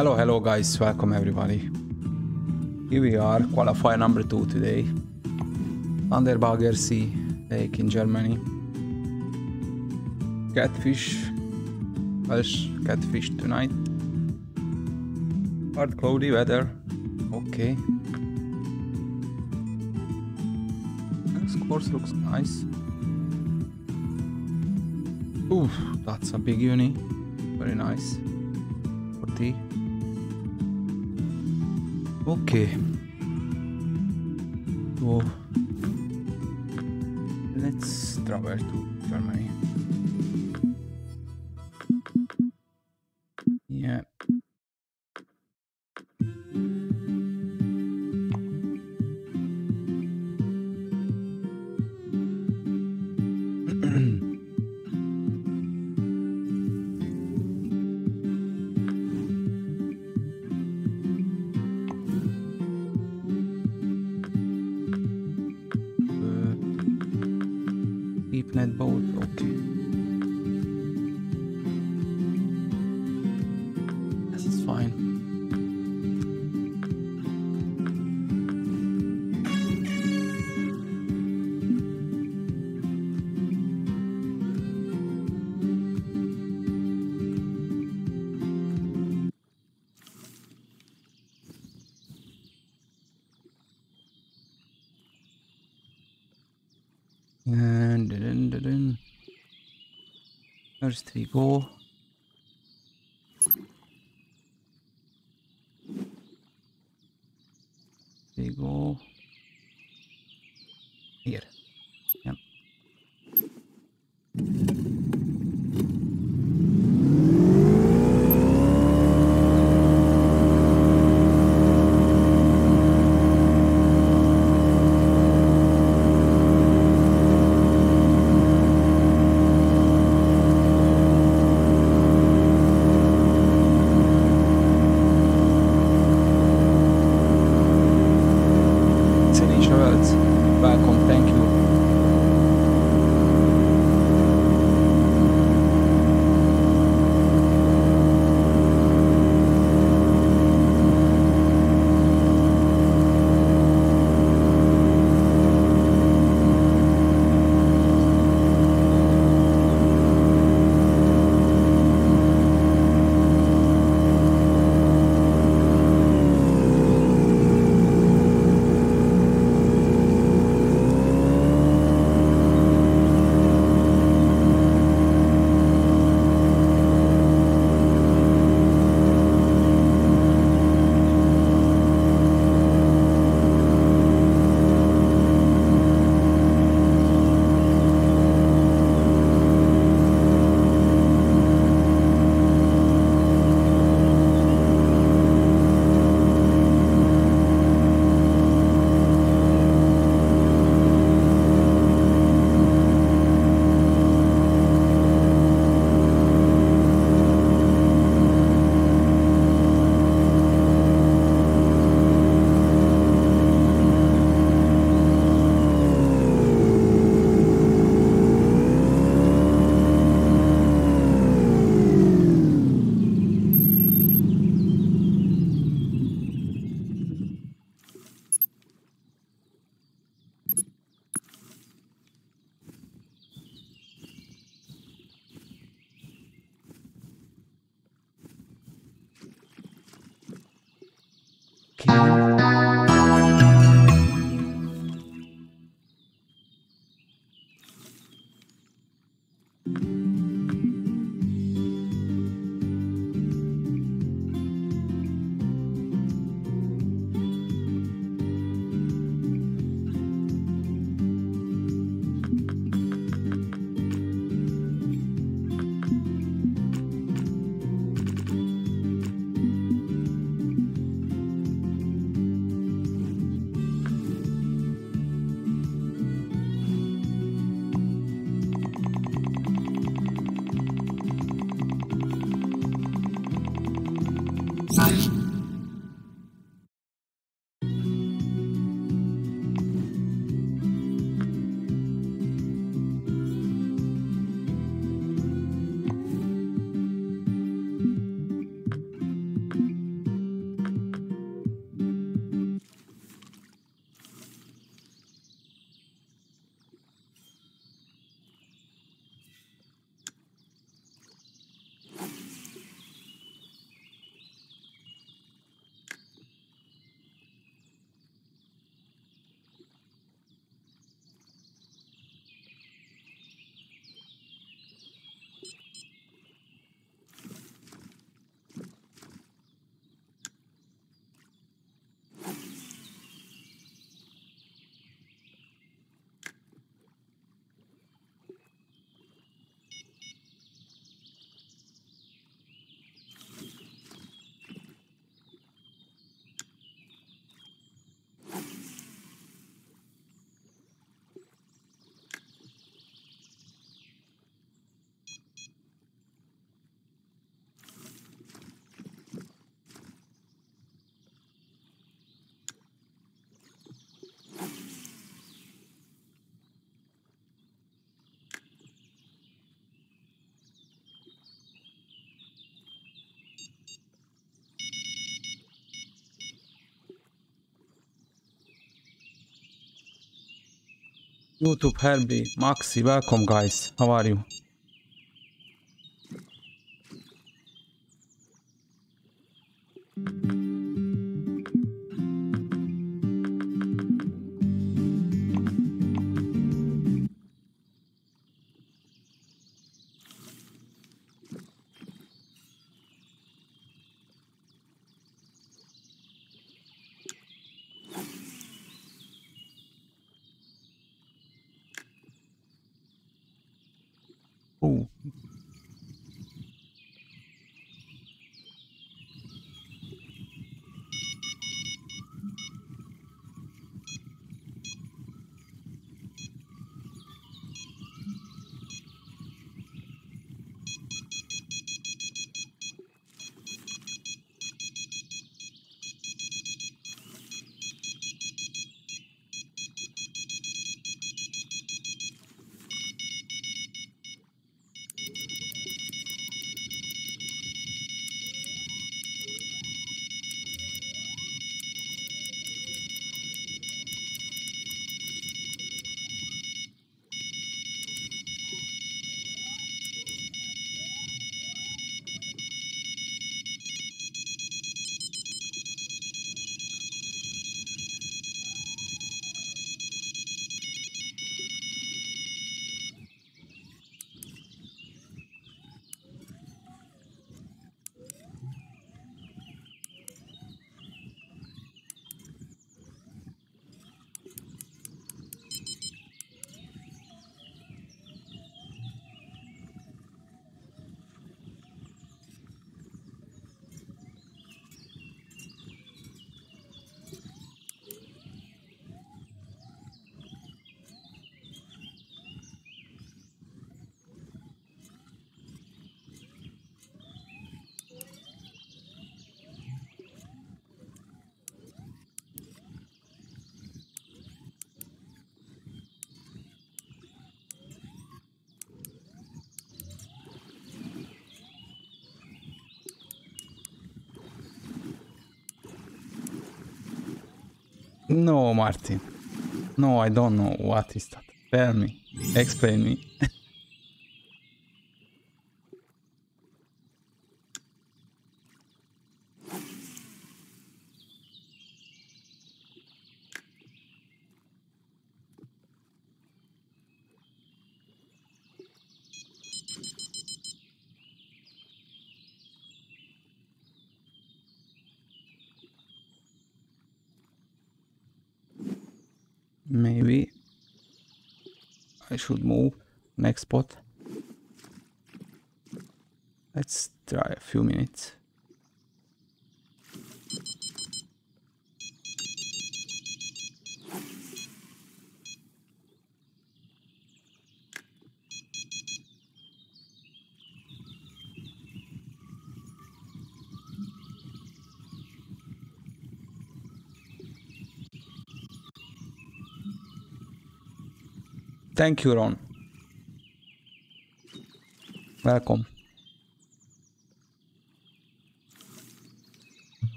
Hello, hello guys, welcome everybody. Here we are, qualifier number two today. Sander Baggersee Lake in Germany. Catfish, Wels catfish tonight. Hard cloudy weather. Okay. This course looks nice. Ooh, that's a big uni. Very nice. Okay. So go. YouTube Herbie, Maxi, welcome guys. How are you? No, Martin. No, I don't know what is that. Tell me. Explain me. spot. Let's try a few minutes. Thank you, Ron.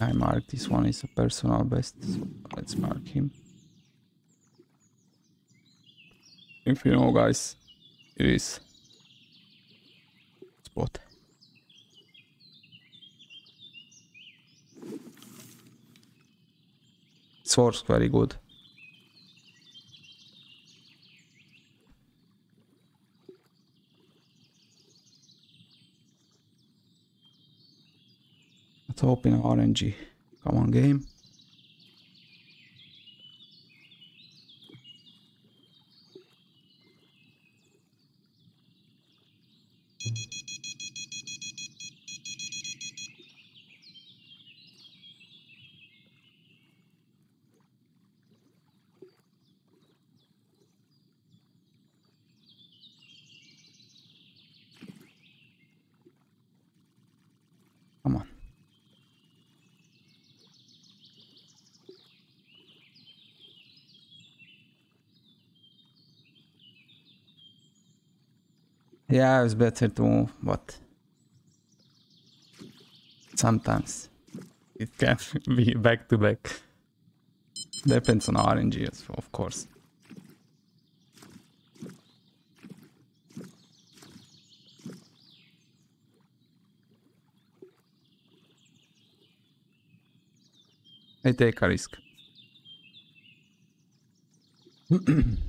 I mark this one is a personal best, so let's mark him. If you know, guys, it is spot. Works very good. Open RNG. Come on, game. Come on. Yeah, it's better to move, but sometimes it can be back to back. Depends on RNG, of course. I take a risk.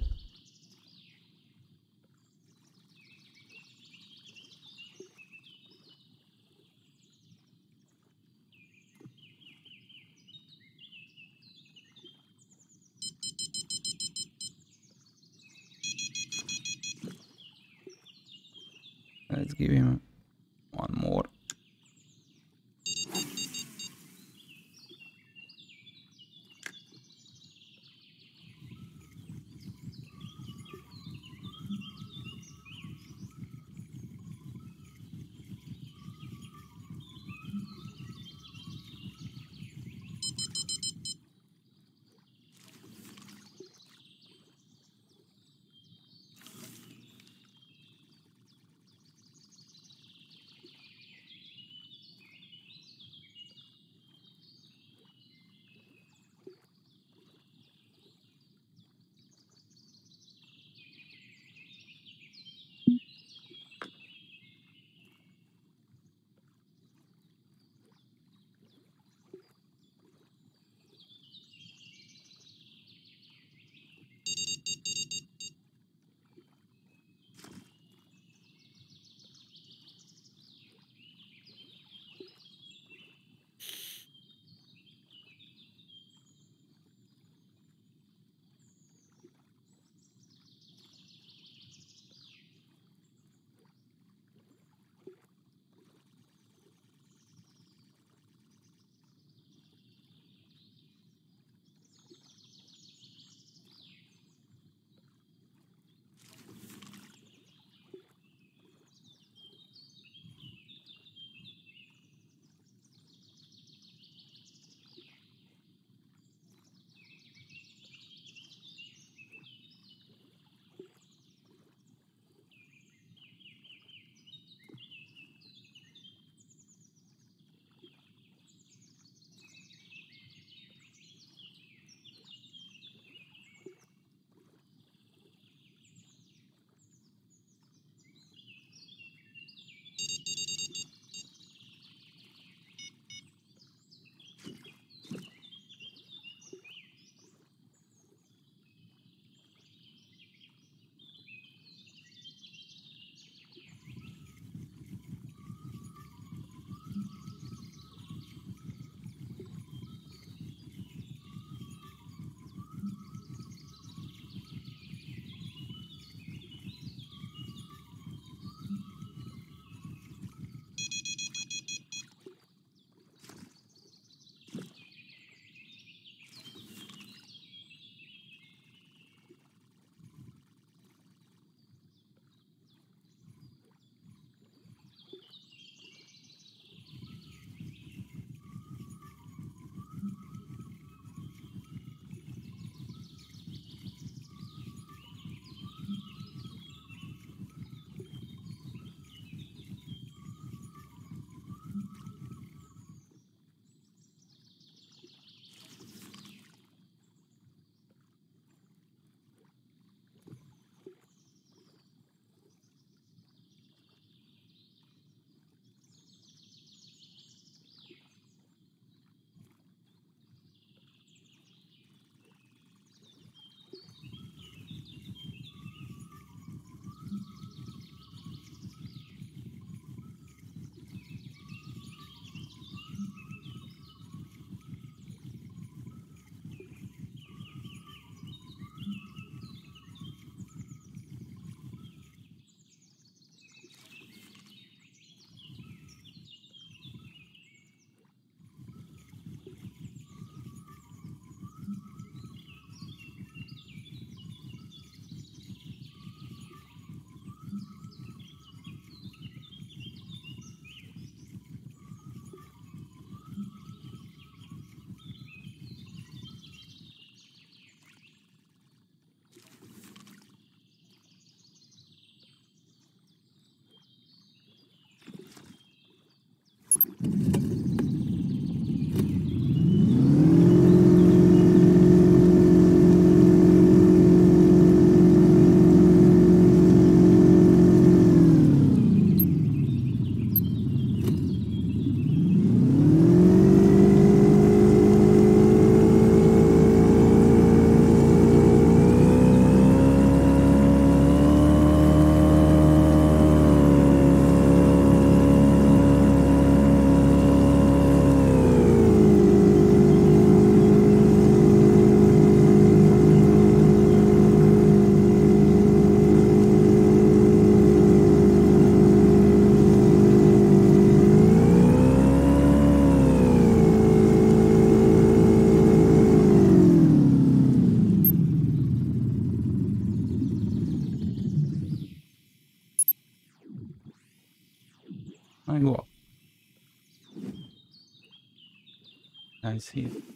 see.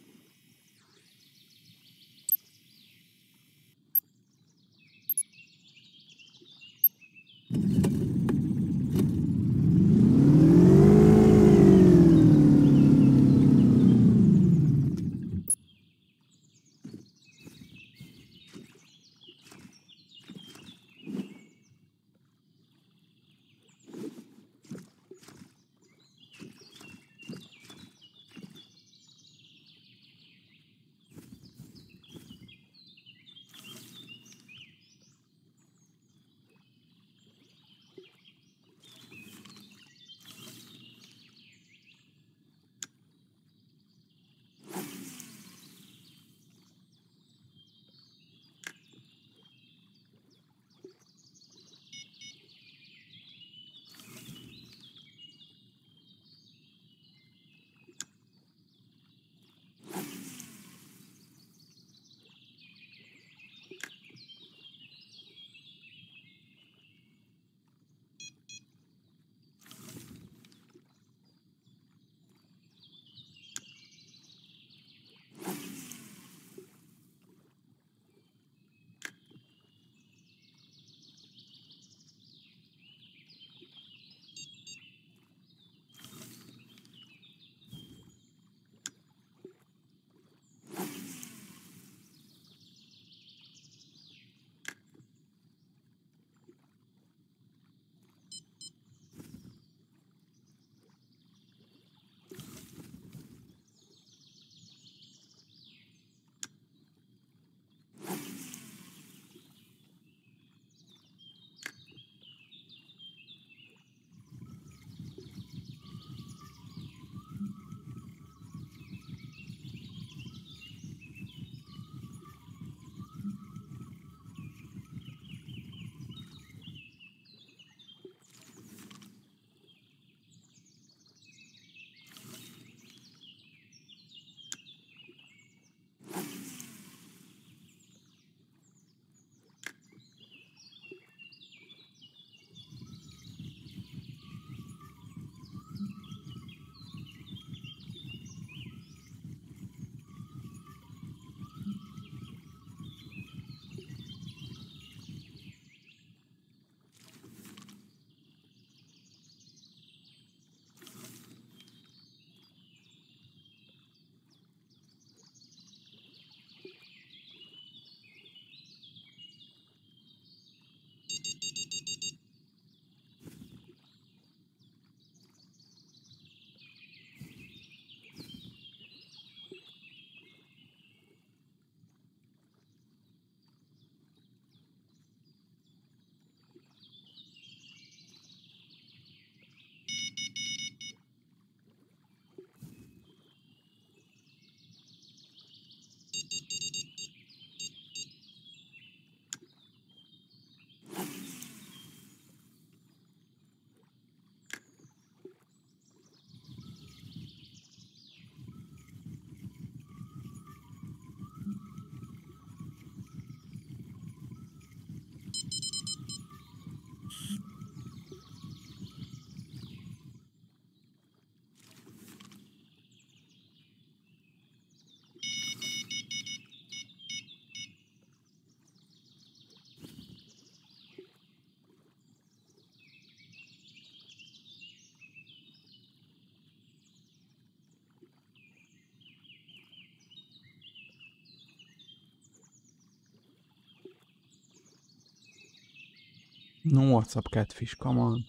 No WhatsApp catfish, come on.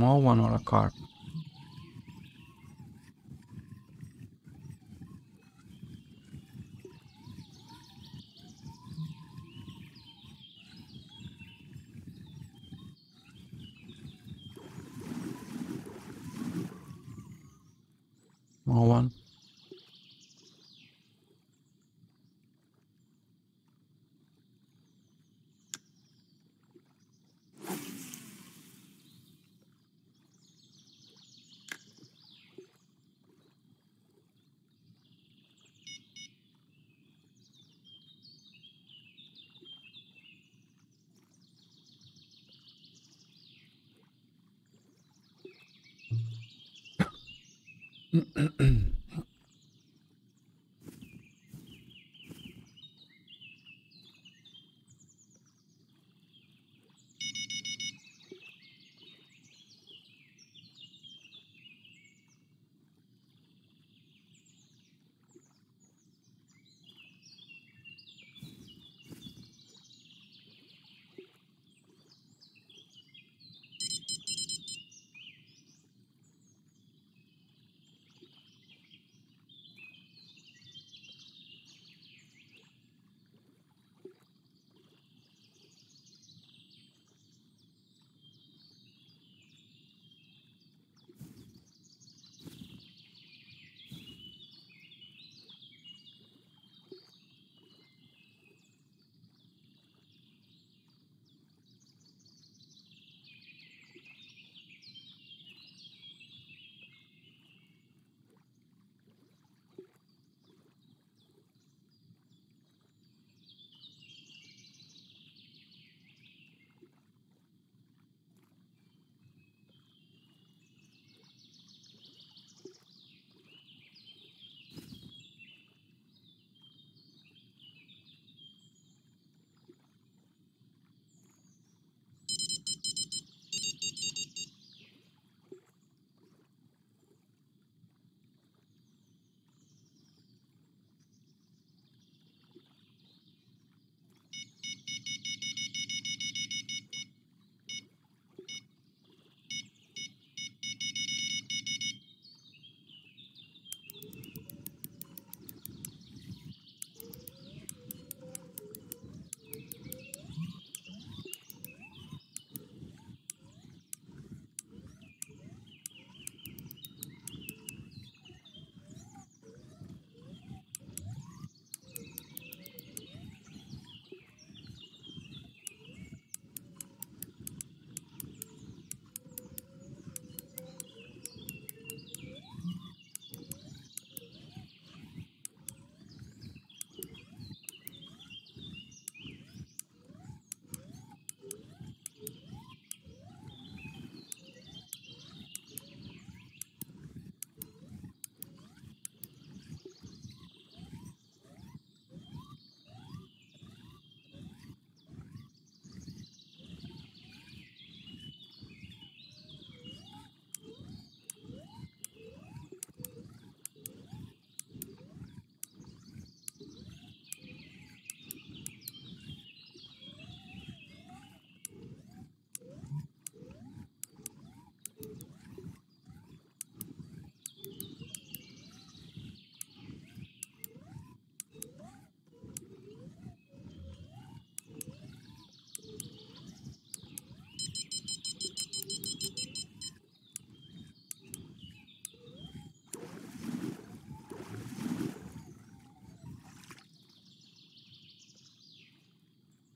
Small one or a carp? 嗯，嗯，嗯。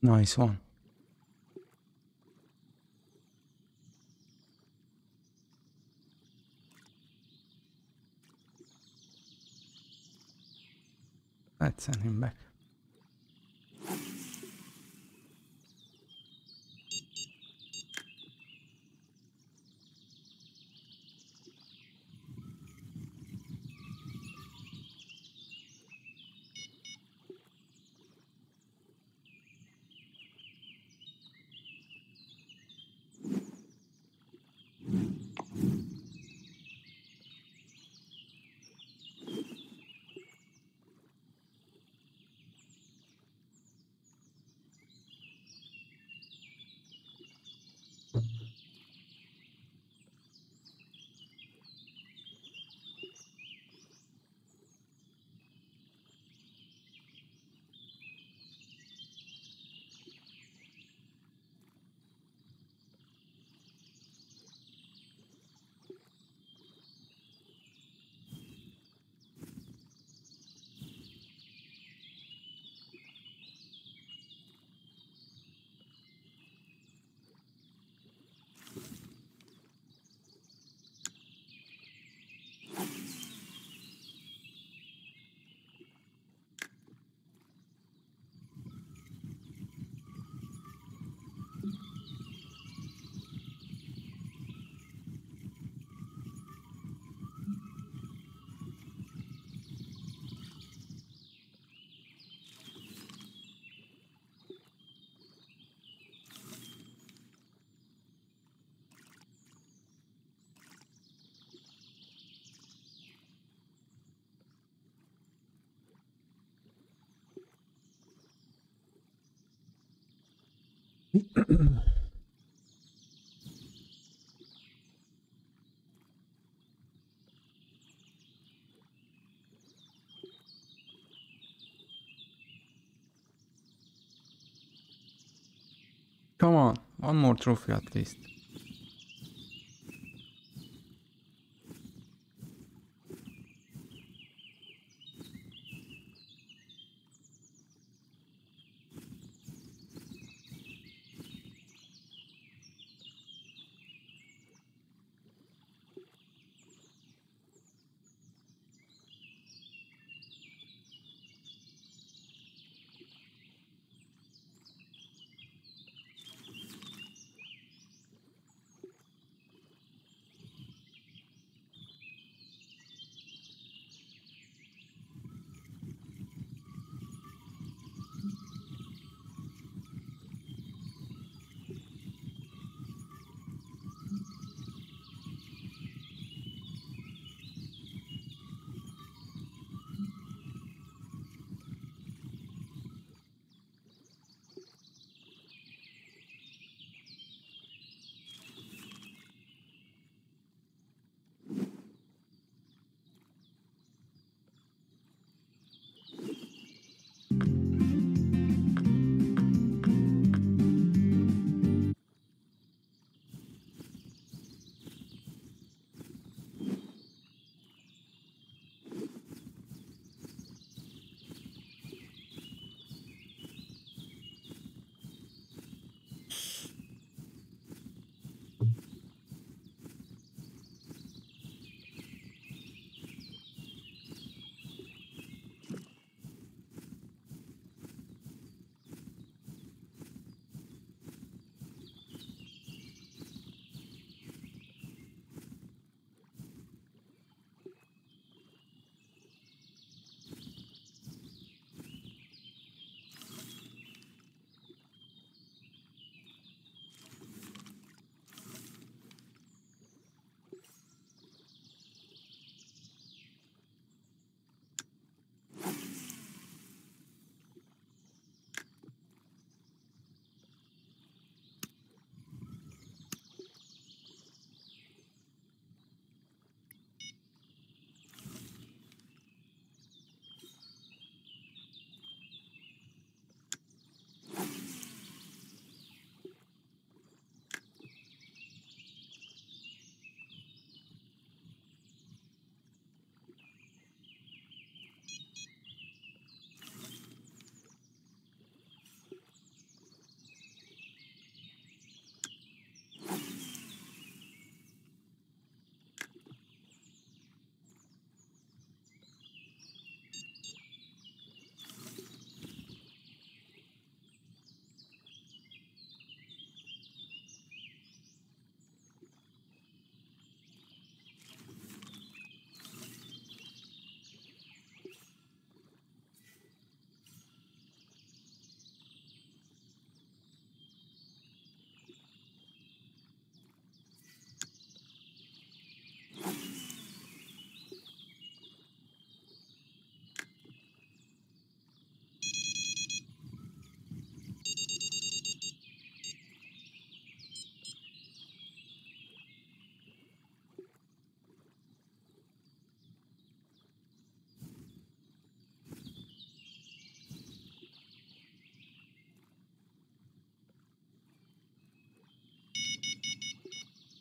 Nice one. Let's send him back. Come on, one more trophy at least.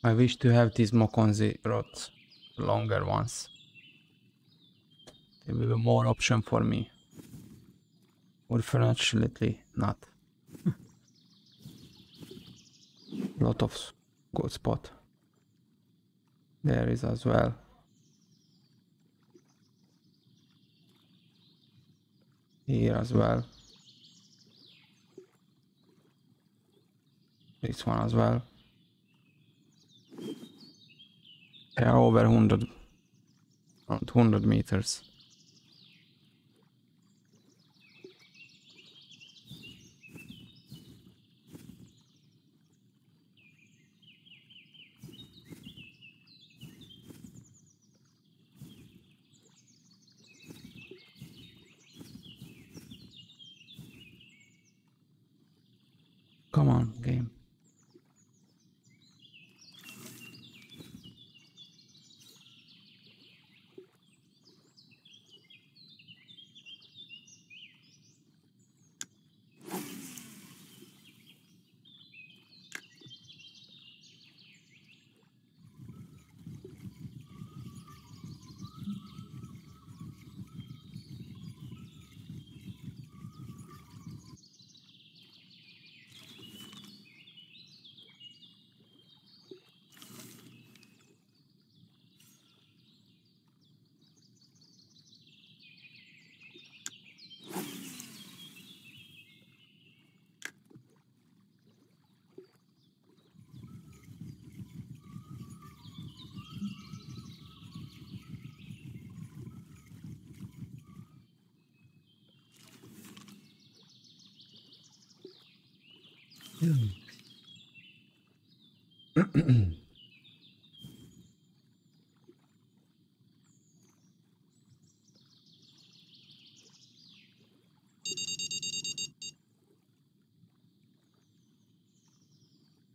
I wish to have these Mokonzi rods, longer ones. They will be more option for me. Unfortunately, not. Lot of good spot. There is as well. Here as well. This one as well. Ja, över 100, 100 meters.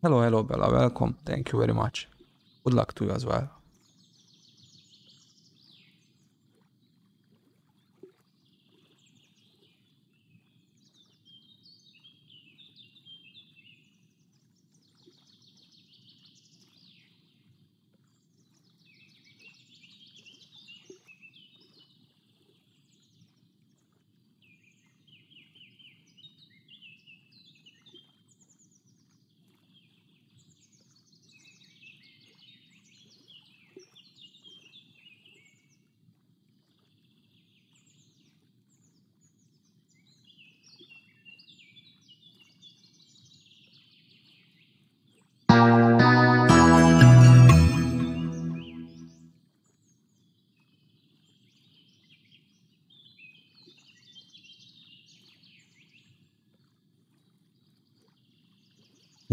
Hello, hello, Bella. Welcome. Thank you very much. Good luck to you as well.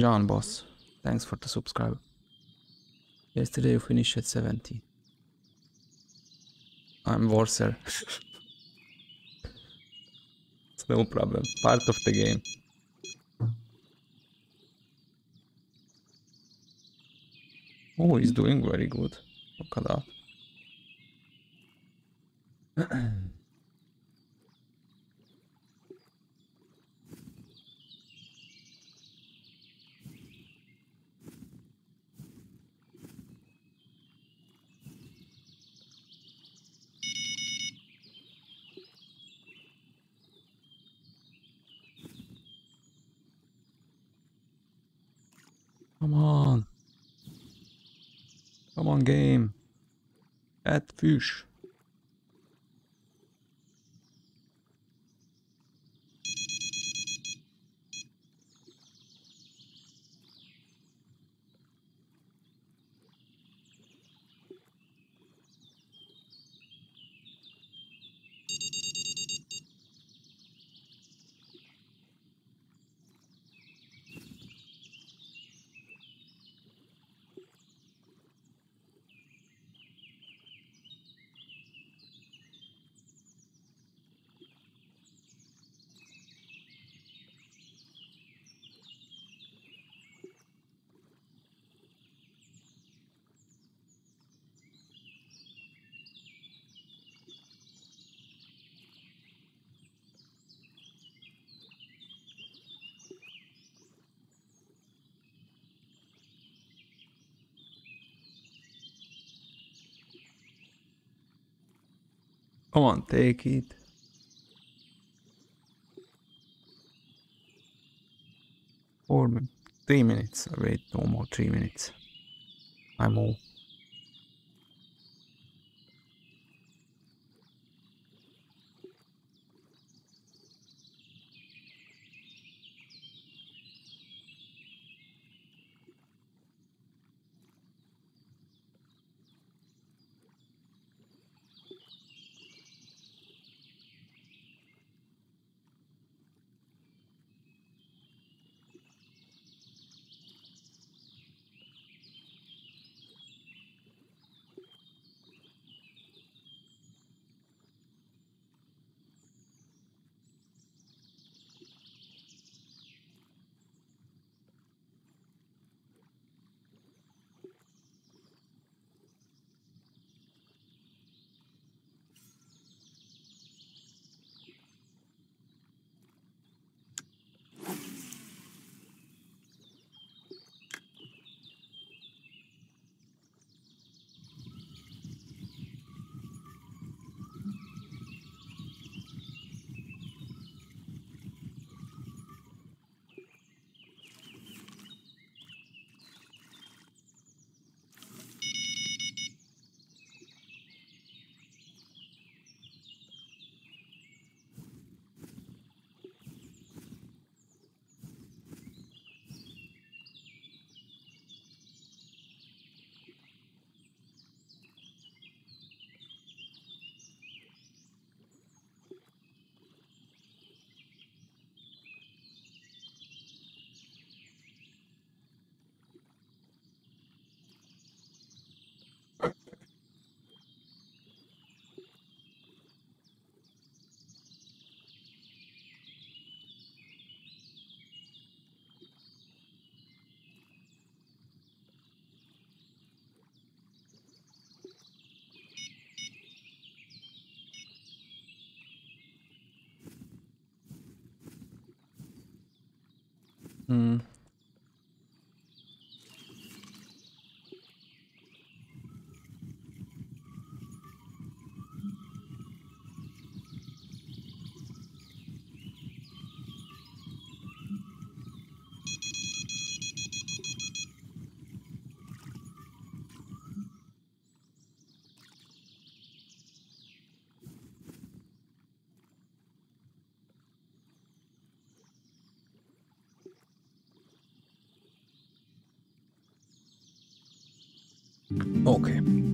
John Boss, thanks for the subscribe. Yesterday you finished at 70. I'm Warser. it's no problem. Part of the game. Oh, he's doing very good. Look at that. Add Come on, take it. Four, three minutes. Wait, no more three minutes. I'm all. Mm. Okay.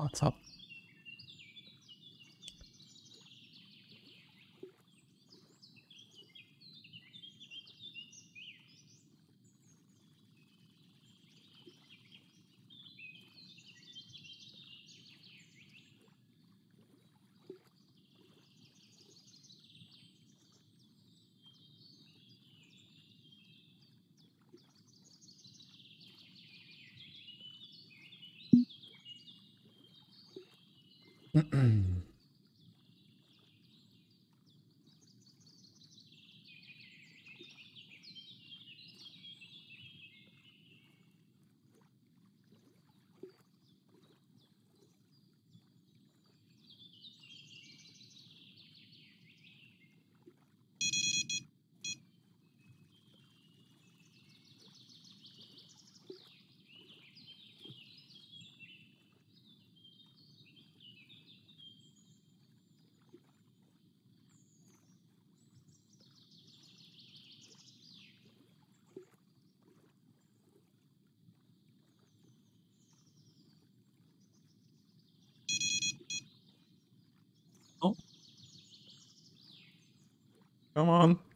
What's mm. Come on.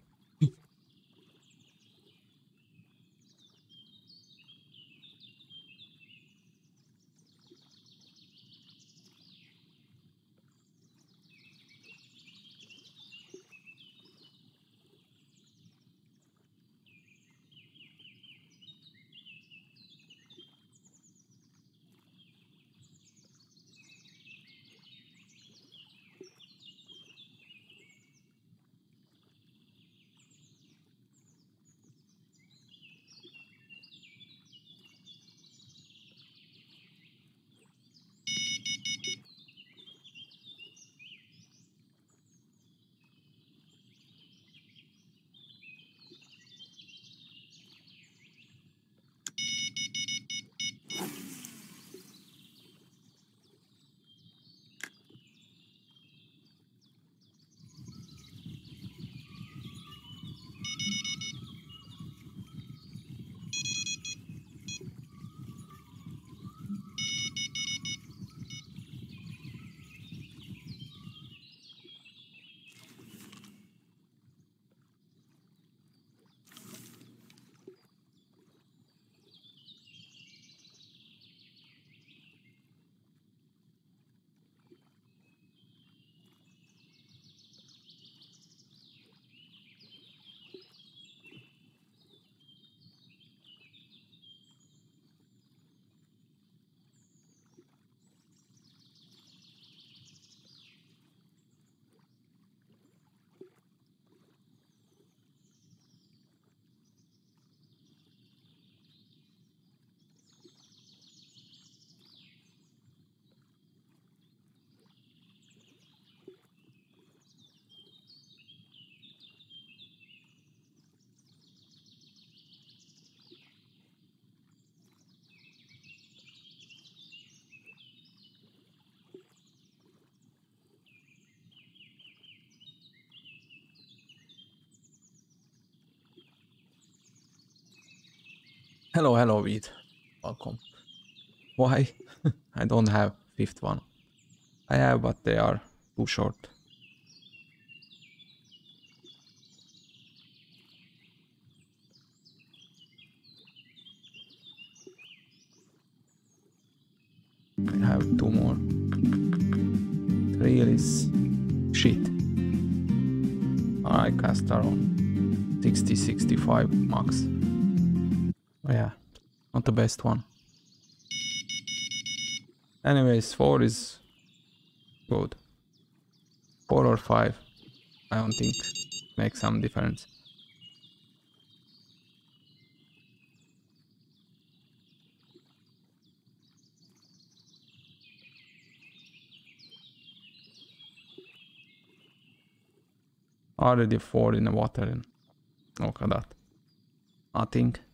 Hello, hello, Weed. Welcome. Why? I don't have fifth one. I have, but they are too short. I have two more. Three is shit. I cast around 60 65 max. The best one. Anyways, four is good. Four or five, I don't think makes some difference. Already four in the water look at that. Nothing. Mm,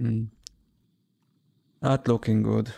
Mm. Not looking good.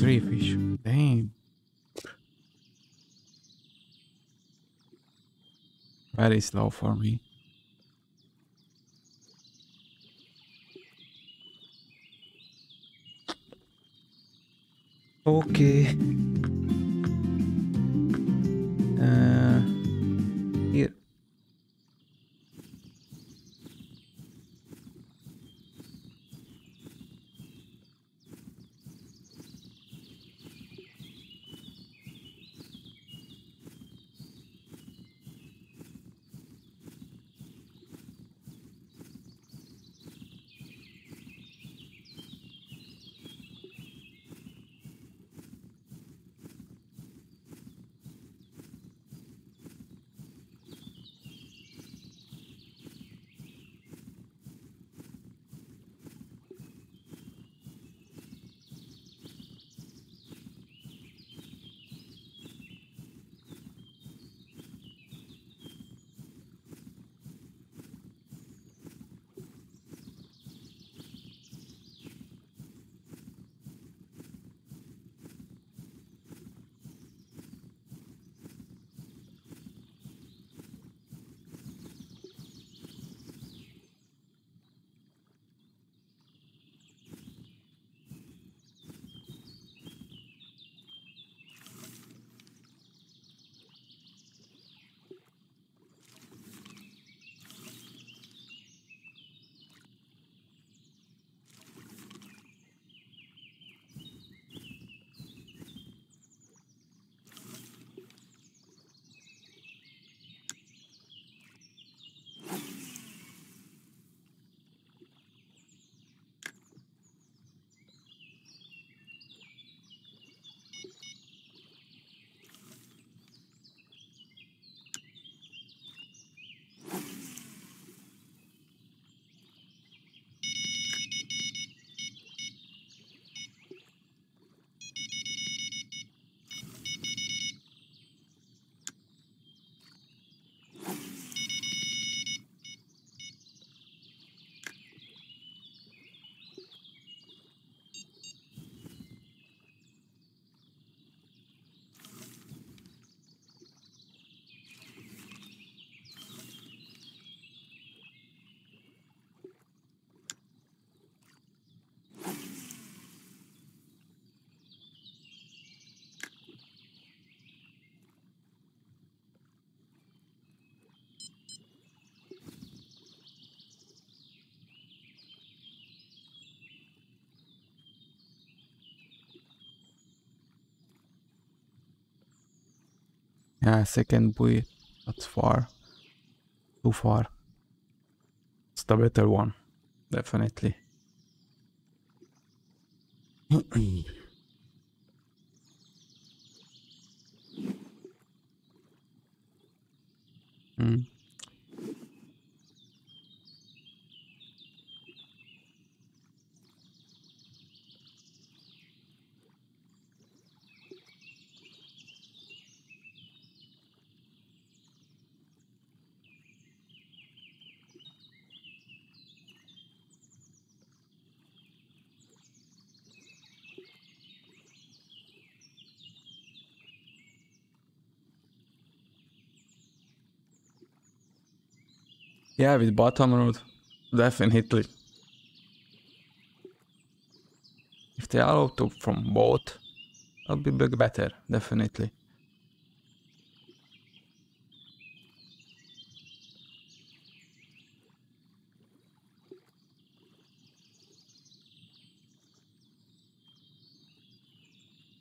Three fish. Damn. Very slow for me. Okay. Yeah, second buoy. That's far. Too far. It's the better one. Definitely. Yeah, with bottom road, definitely. If they allow to from both, that'll be better, definitely.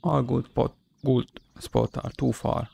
All good spot, good spot are too far.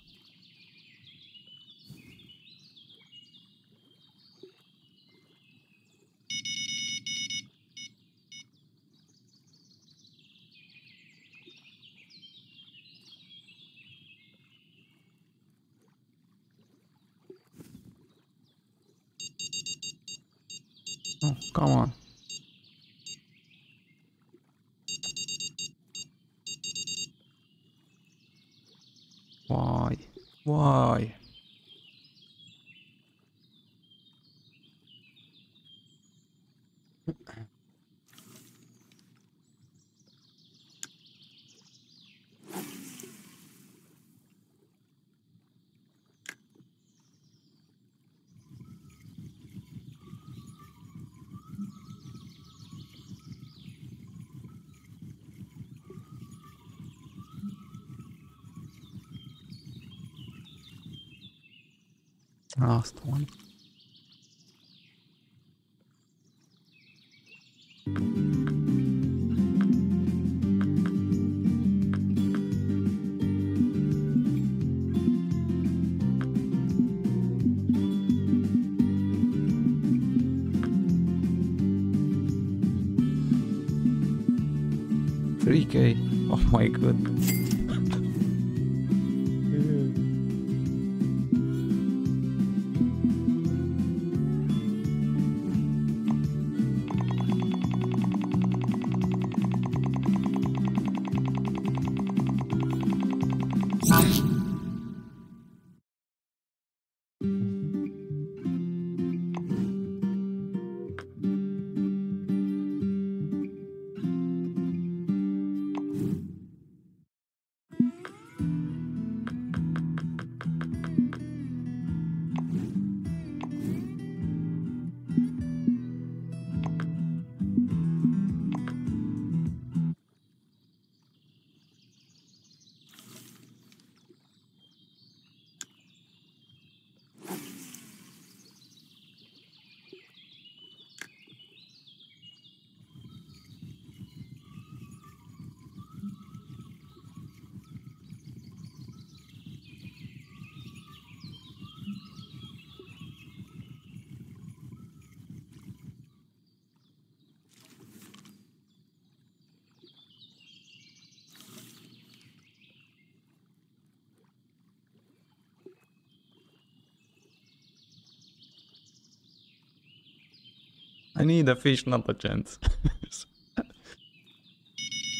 Need a fish, not a chance.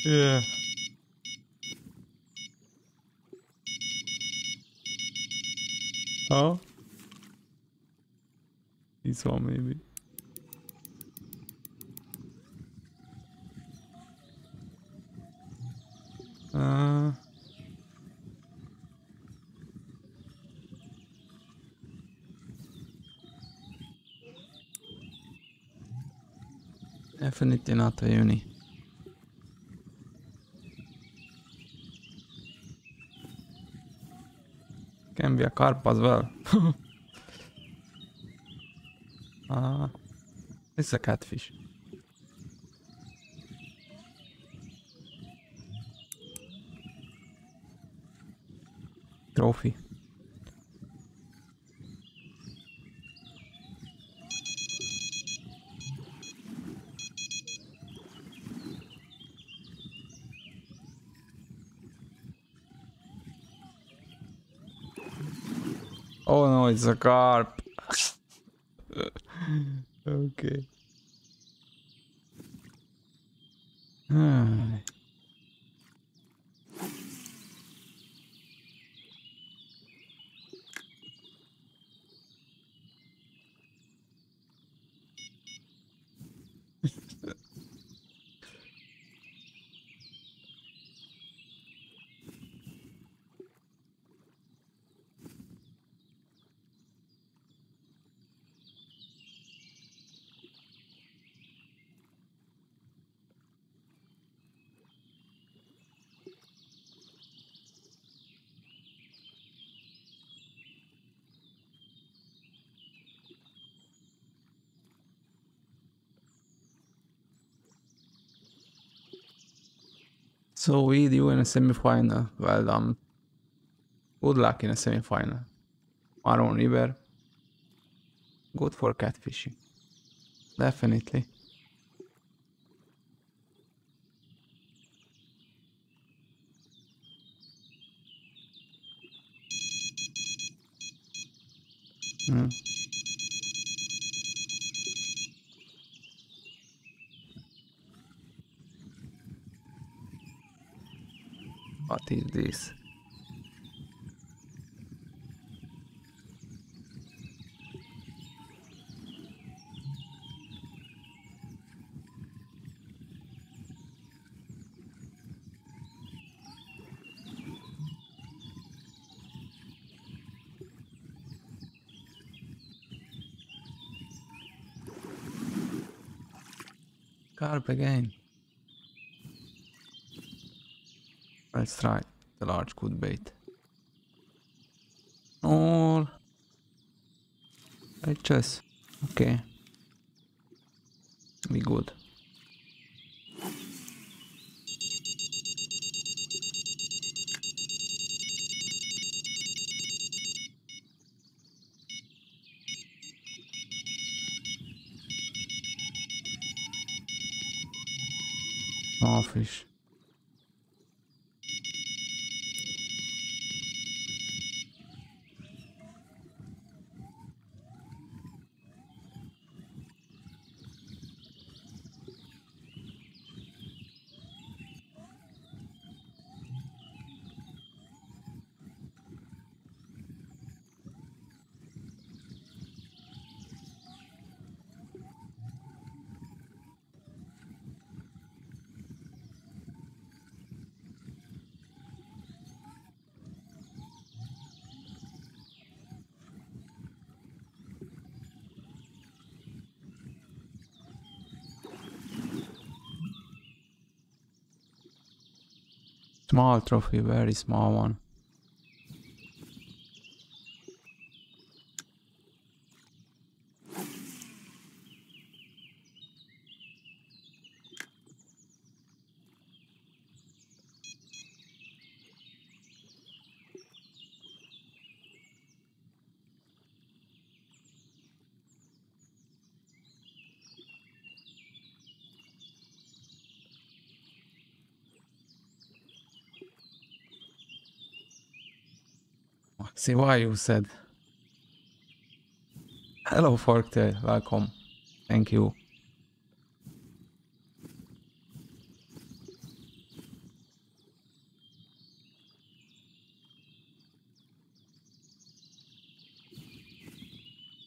yeah. Oh? This one maybe. infinity not a uni Can be a carp as well. Ah, uh, it's a catfish. Trophy. It's a carp. So we you in a semi-final. Well done. Good luck in a semi-final. Marron River. Good for catfishing. Definitely. Mm. What is this? Carp again. Let's try the large good bait. Or HS. Okay. Be good. Oh, Small trophy, very small one. See why you said. Hello, Forktail. Welcome. Thank you.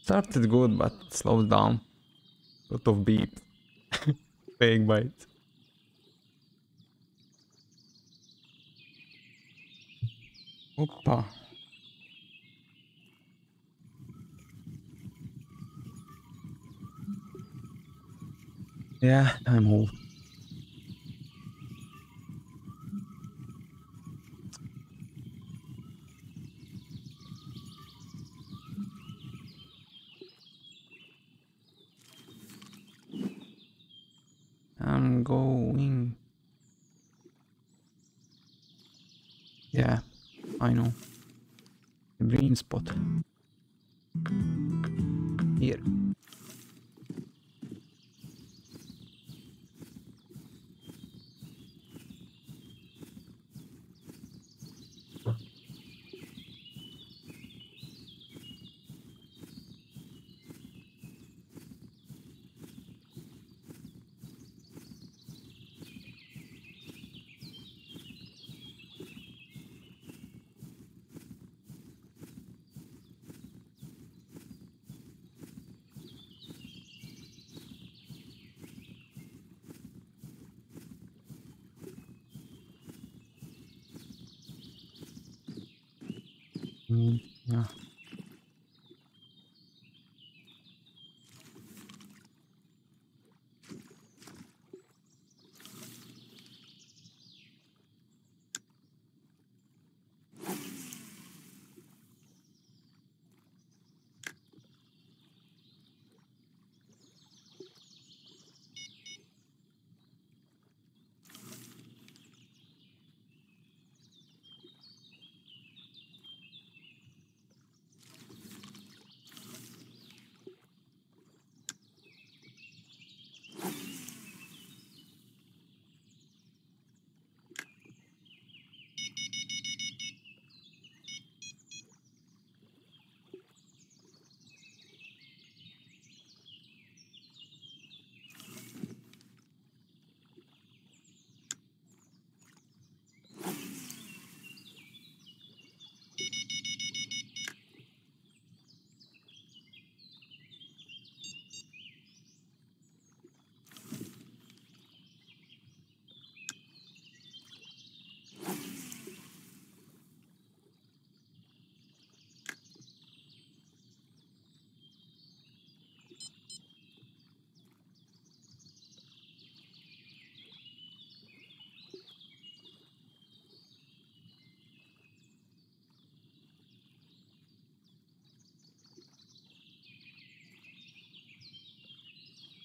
Started good, but slowed down. Lot of beep. Fake bite. Oppa. Yeah, I'm old.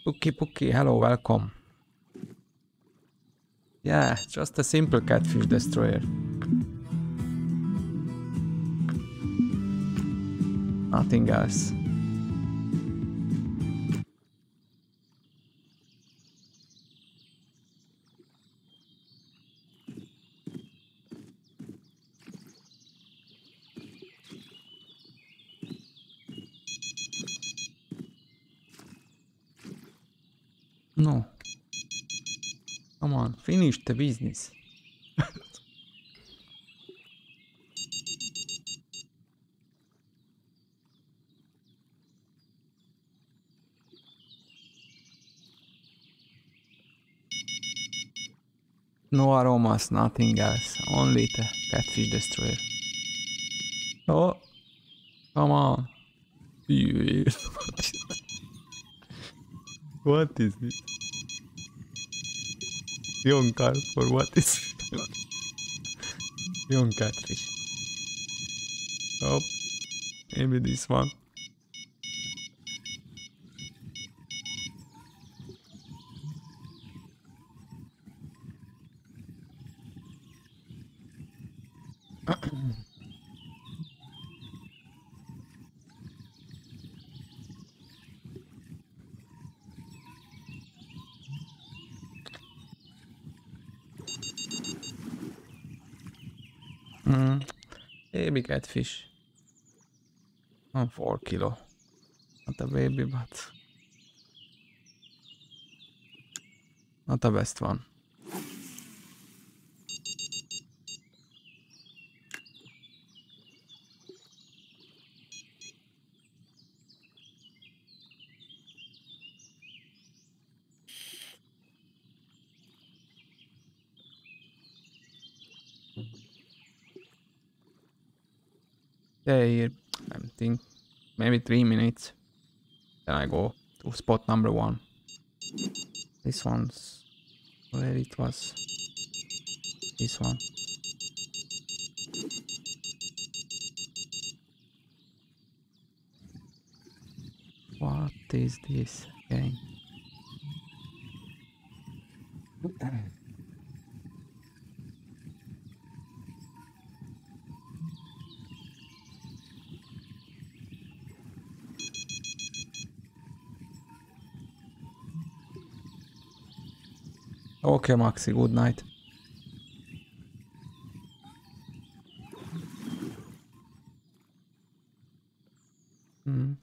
Pookie Pookie, hello, welcome. Yeah, just a simple catfish destroyer. Nothing else. The business. no aromas, nothing else. Only the catfish destroyer. Oh, come on. what is this? Young carp or what is? Young catfish. Oh, maybe this one. Catfish. On four kilo. Not a baby, but not the best one. Three minutes. Then I go to spot number one. This one's where it was. This one. What is this game? Okay, Maxi, good night. Mm.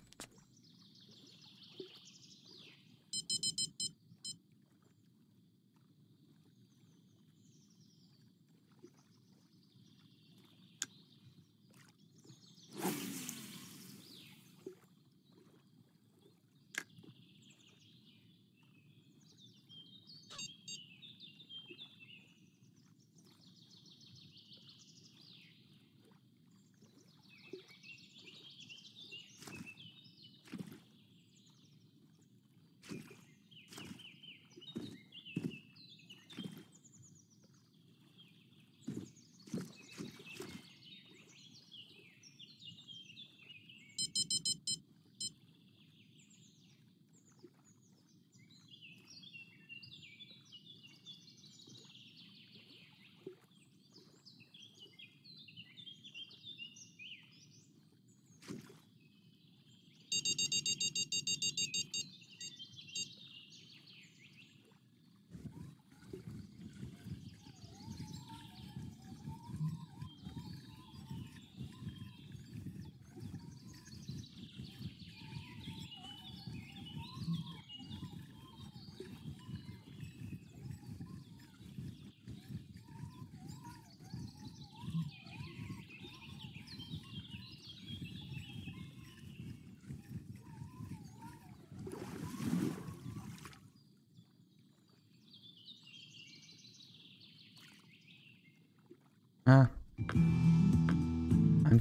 Ah.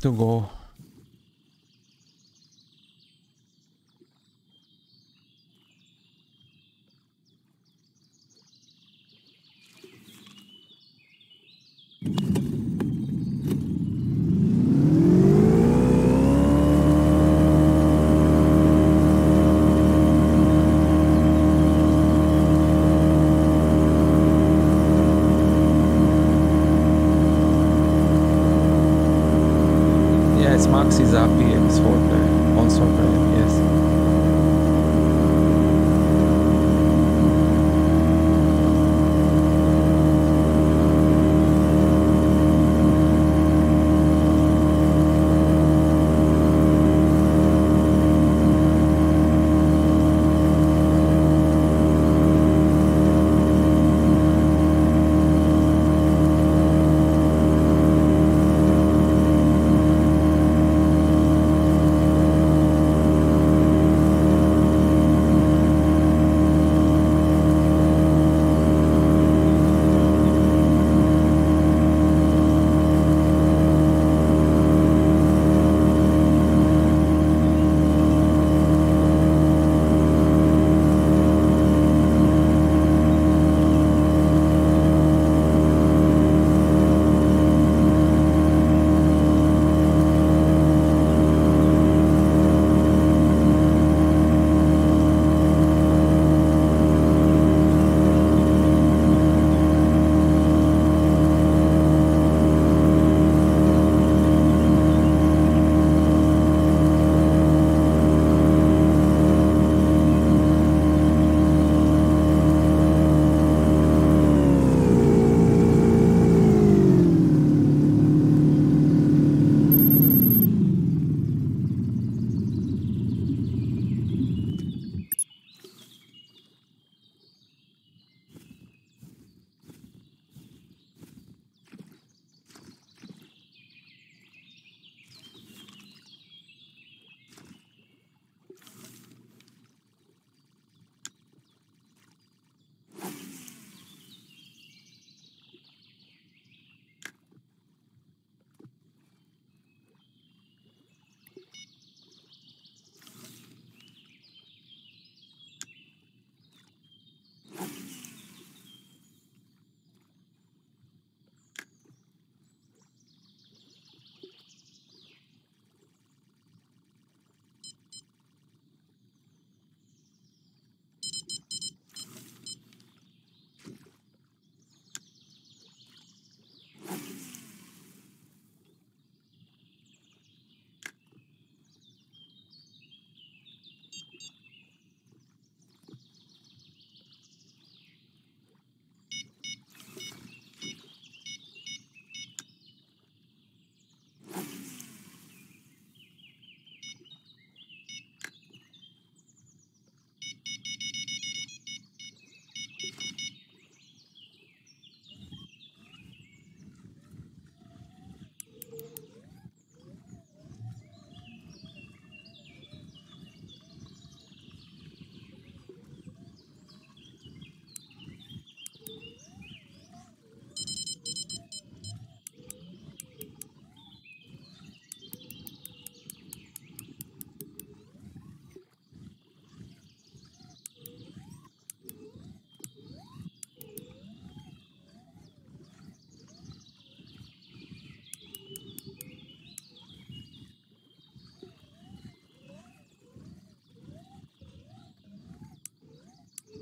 To go.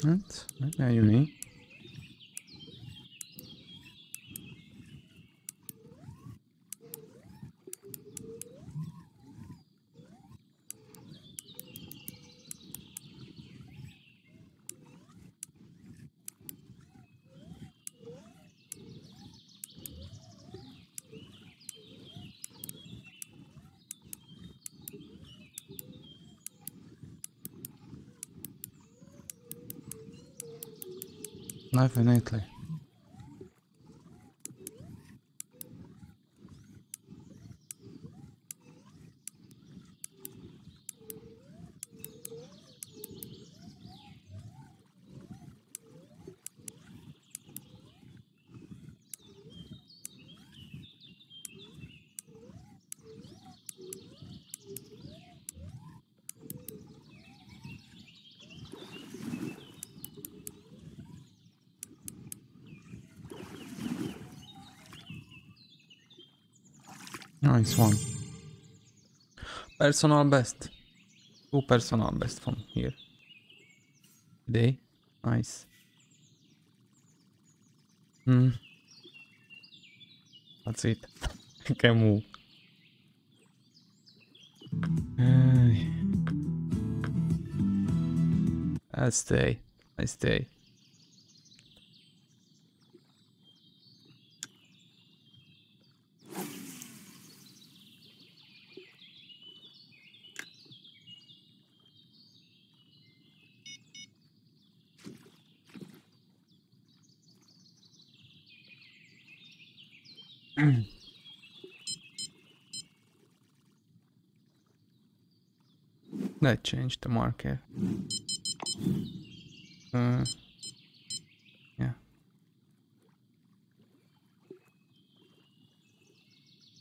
Right, maybe you need. Definitely. nice one. Personal best. Two personal best from here. Today. Nice. Hmm. That's it. I can move. Uh, I stay. I stay. Let's change the marker. Uh, yeah.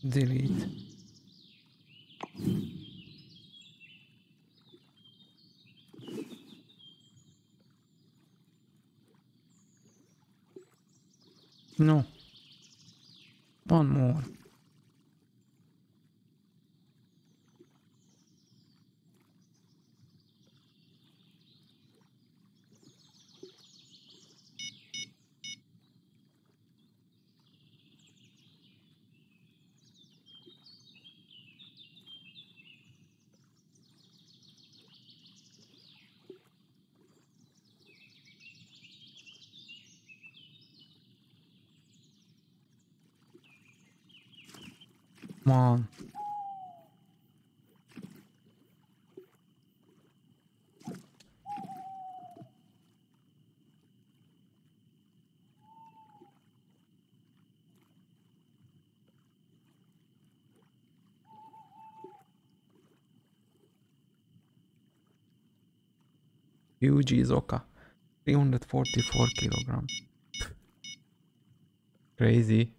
Delete. No. One more. Come on. Zoka. 344 kilogram. Crazy.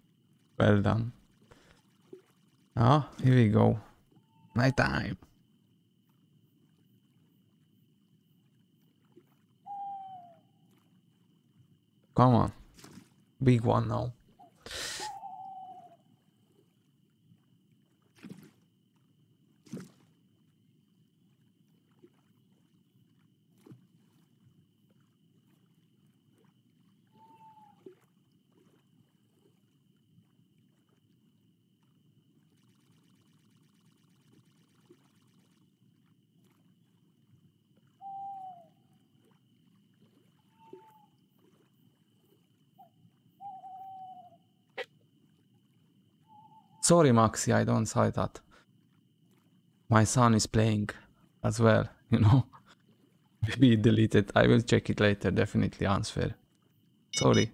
Well done. Oh, here we go. Night time. Come on. Big one now. Sorry, Maxi, I don't say that. My son is playing as well, you know. Maybe deleted. I will check it later, definitely answer. Sorry.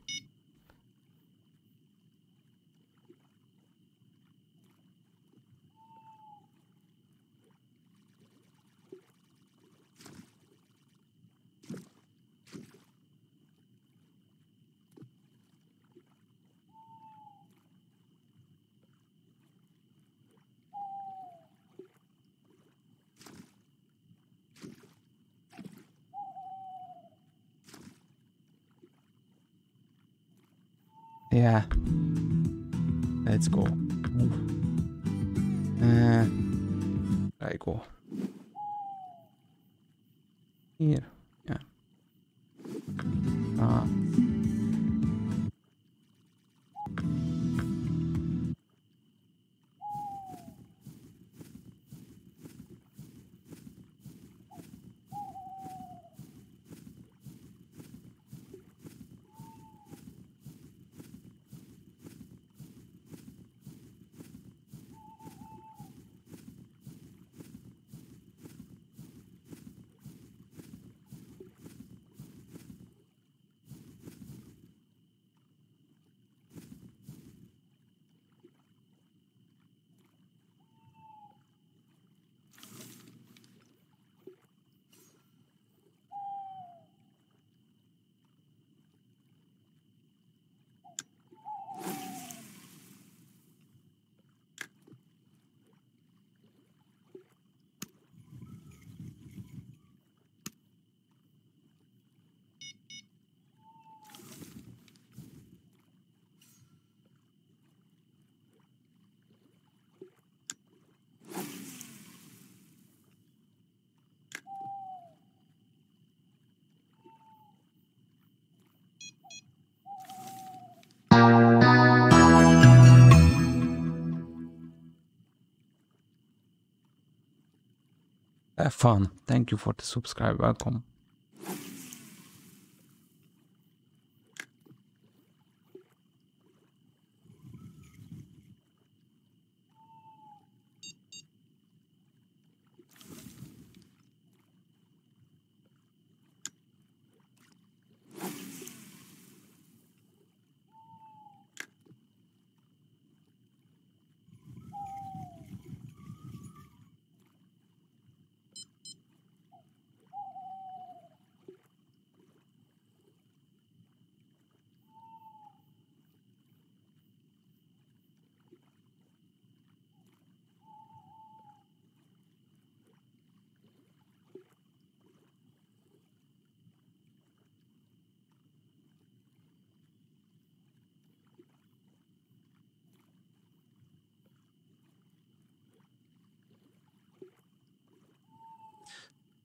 Have fun. Thank you for the subscribe. Welcome.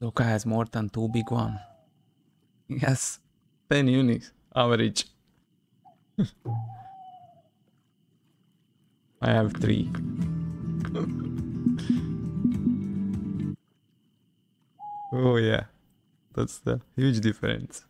Luca has more than two big one. Yes, 10 units average. I have three. oh yeah, that's the huge difference.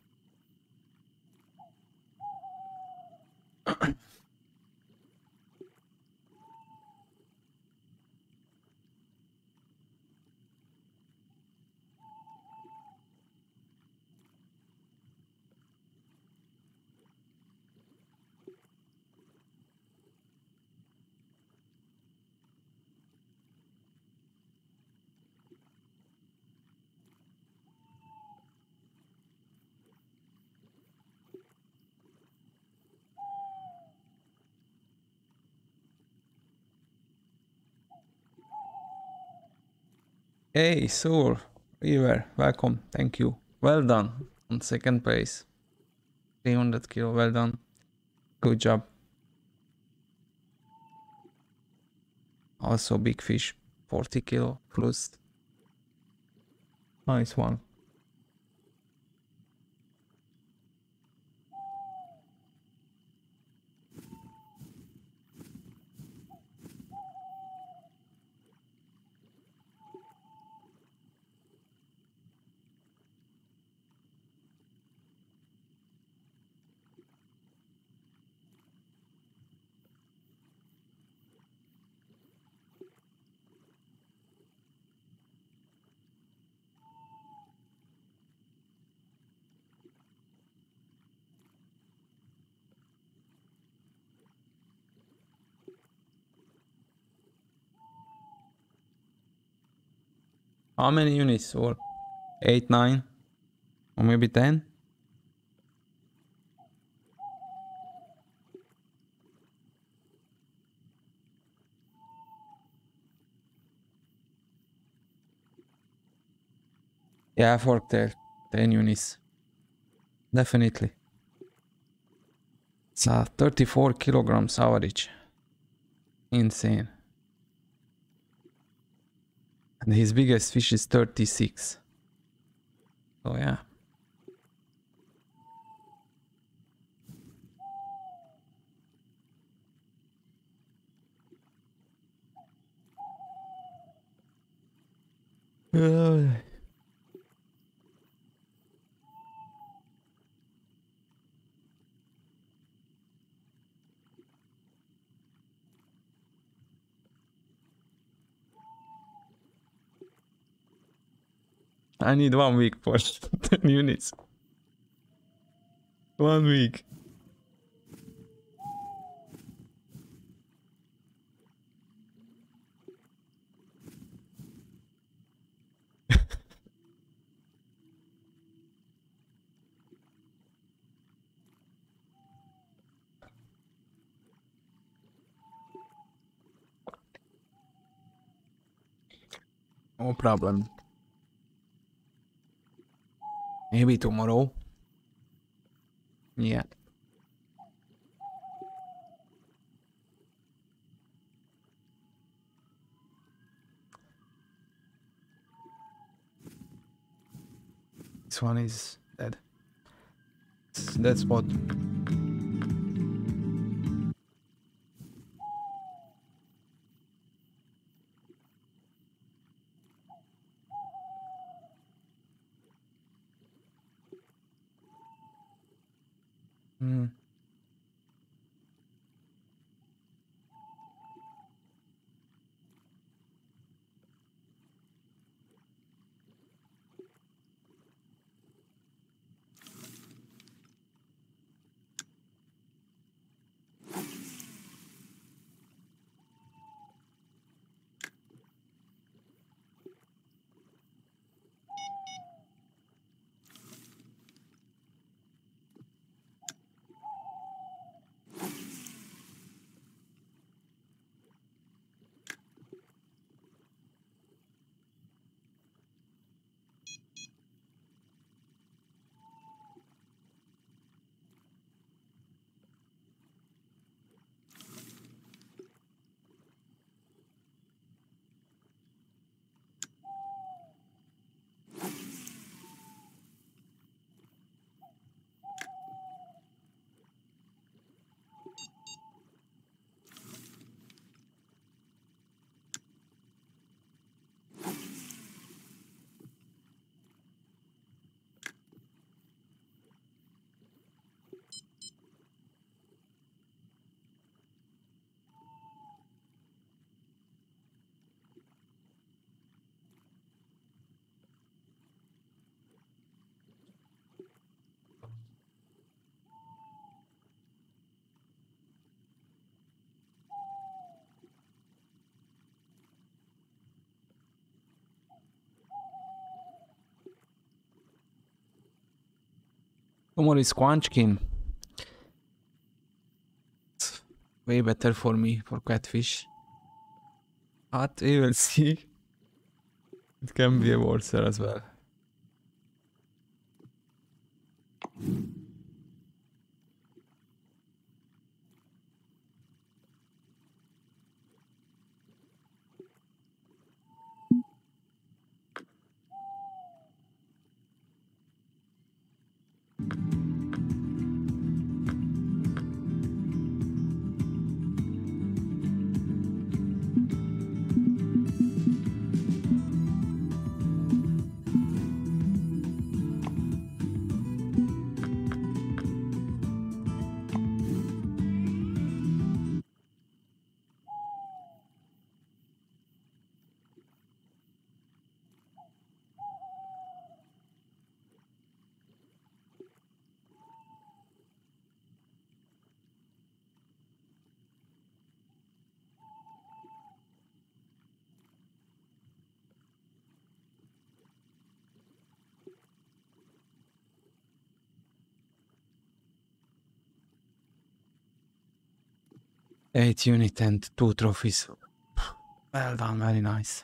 Hey, Sur, River, welcome, thank you. Well done on second place. 300 kilo, well done. Good job. Also big fish, 40 kilo plus. Nice one. How many units? Or eight, nine, or maybe ten? Yeah, for there, ten units. Definitely. It's a 34 kilograms average. Insane. And his biggest fish is 36. Oh yeah. Uh, I need one week for 10 units. One week. no problem. Maybe tomorrow. Yeah. This one is dead. Dead spot. Is Squanchkin. It's way better for me for catfish. But we will see. It can be a worse as well. Eight unit and two trophies. Well done, very nice.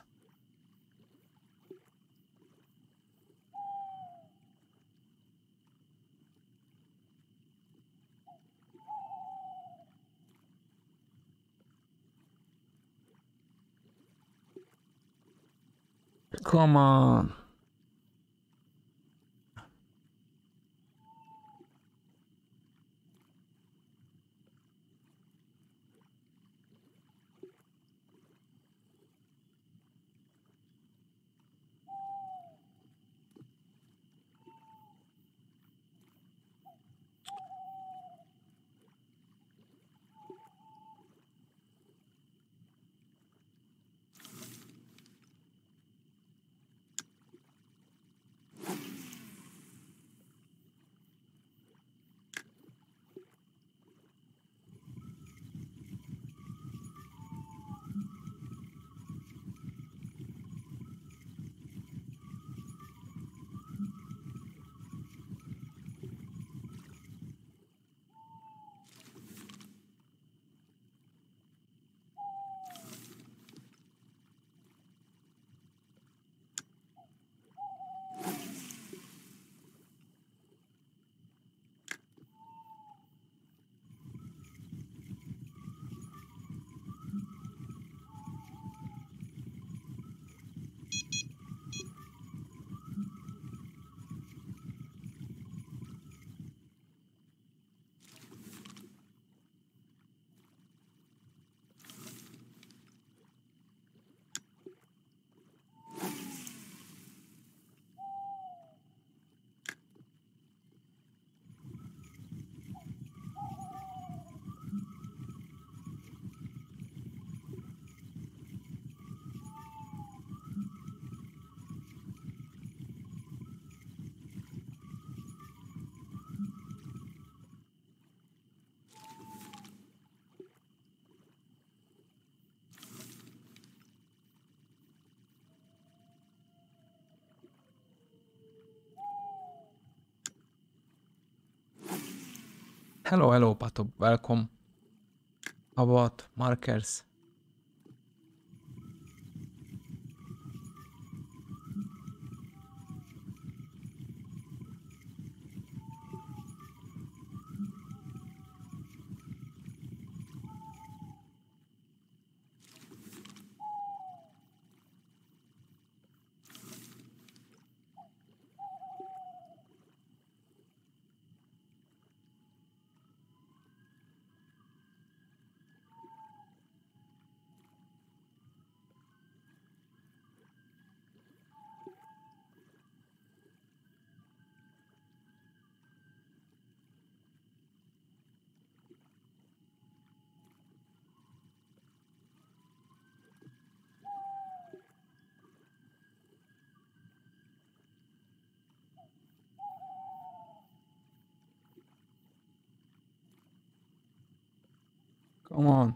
Come on. Hello, hello, Pato. Welcome. How about markers? Come on.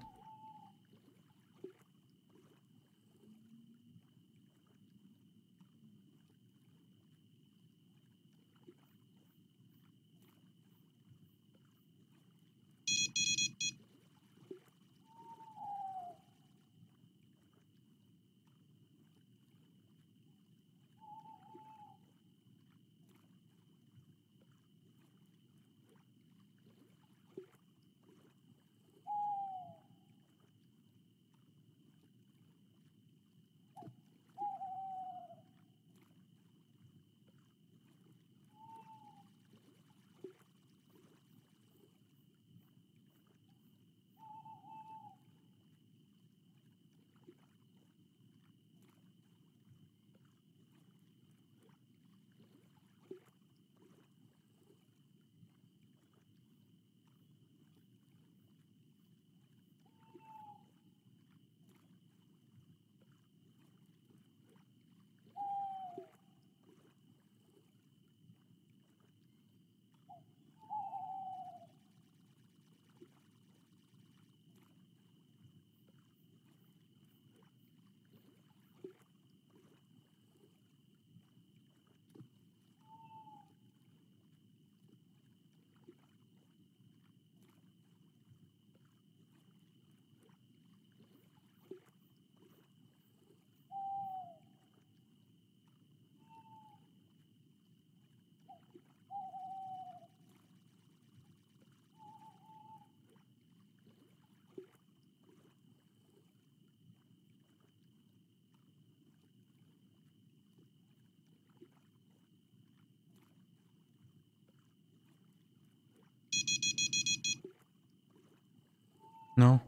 No.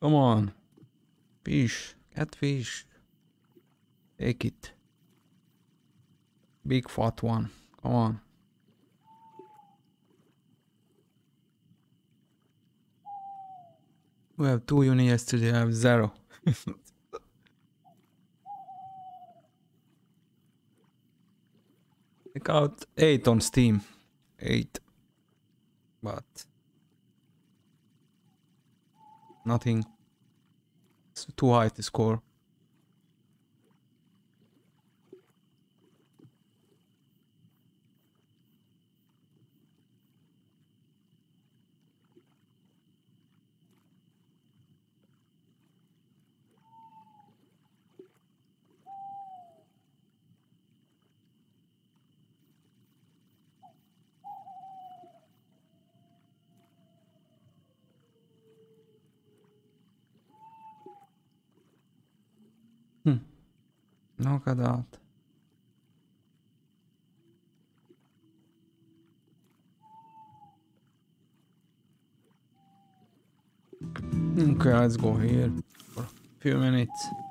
Come on. Fish. Catfish. Take it. Big fat one. Come on. We have two units yesterday, I have zero. I got eight on Steam. Eight. But nothing it's too high to score. At that. Okay, let's go here for a few minutes.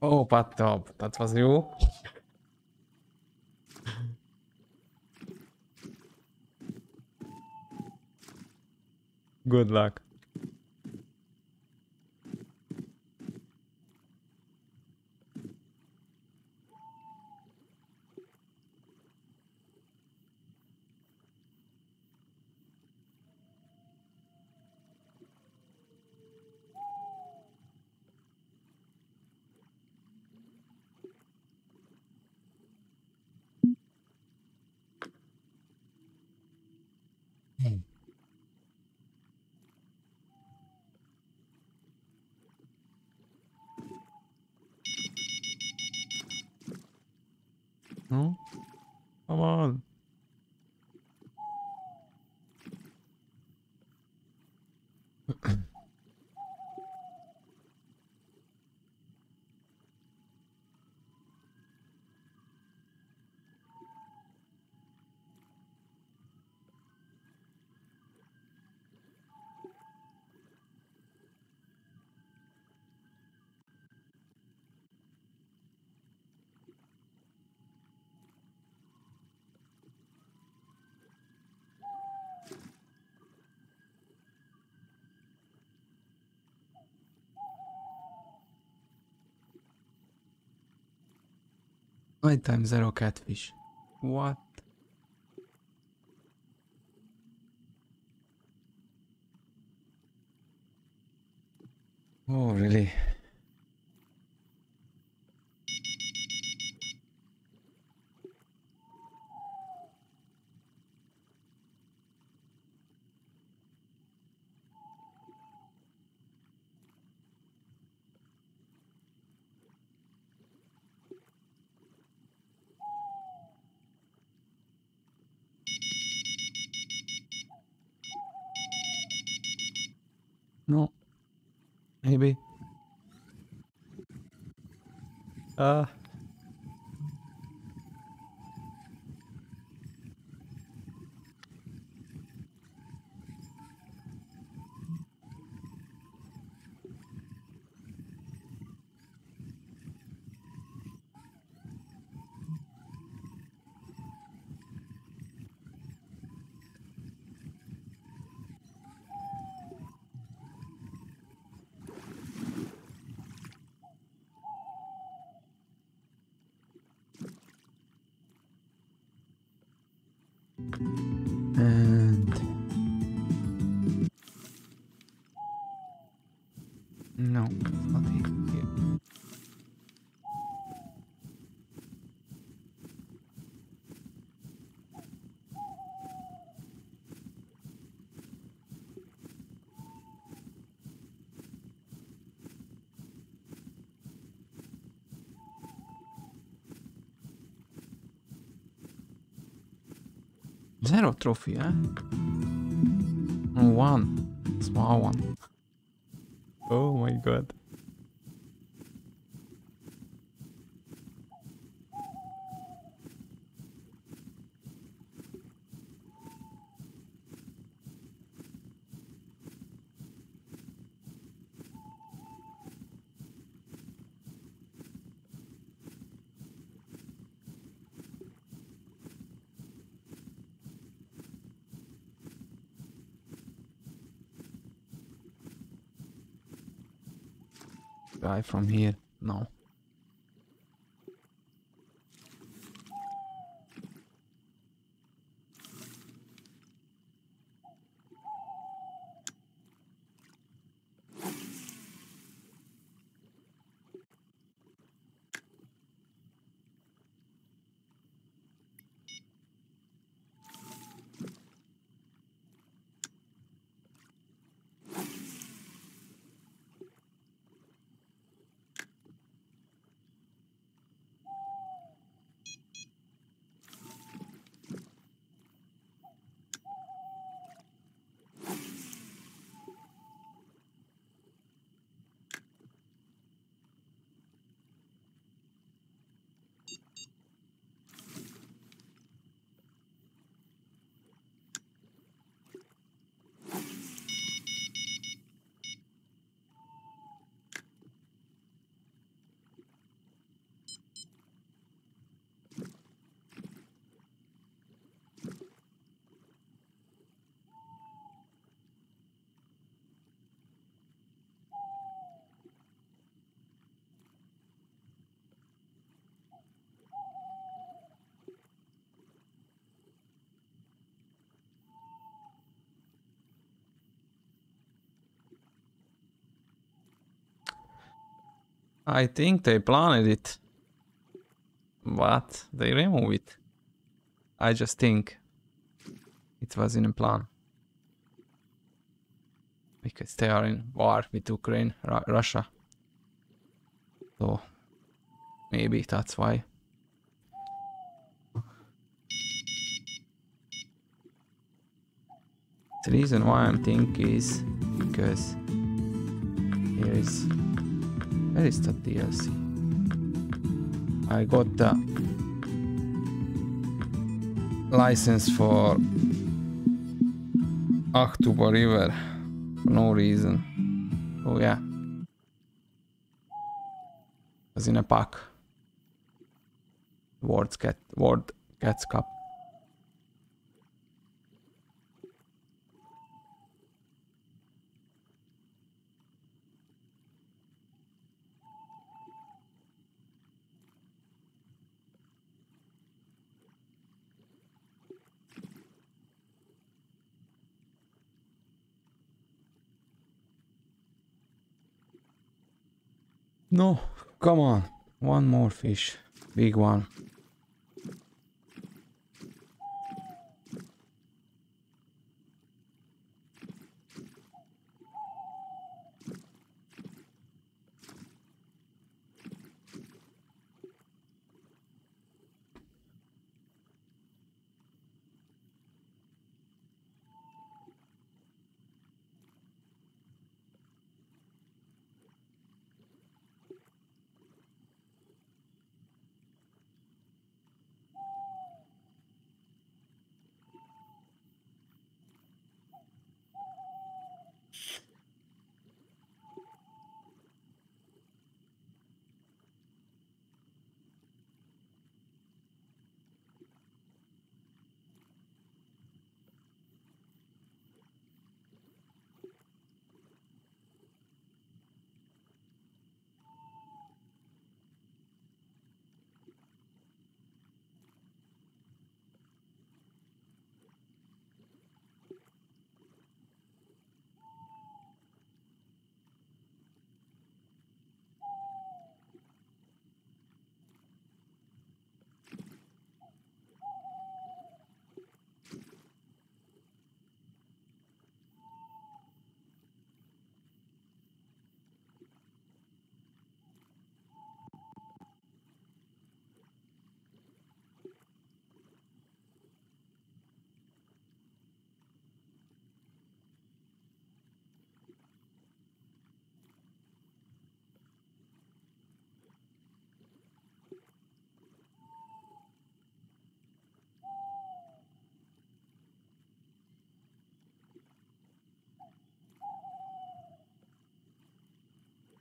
Oh, but top. That was you? Good luck. Come on. Night time zero catfish. What? Oh, really? Zero trophy, eh? One. Small one. Oh my god. From here. I think they planted it. But they remove it. I just think it was in a plan. Because they are in war with Ukraine, Ru Russia. So maybe that's why. The reason why I'm thinking is because here is where is the DLC? I got the license for Akhtuba River for no reason. Oh yeah. Was in a pack. World Cat World Cats Cup. No, come on. One more fish. Big one.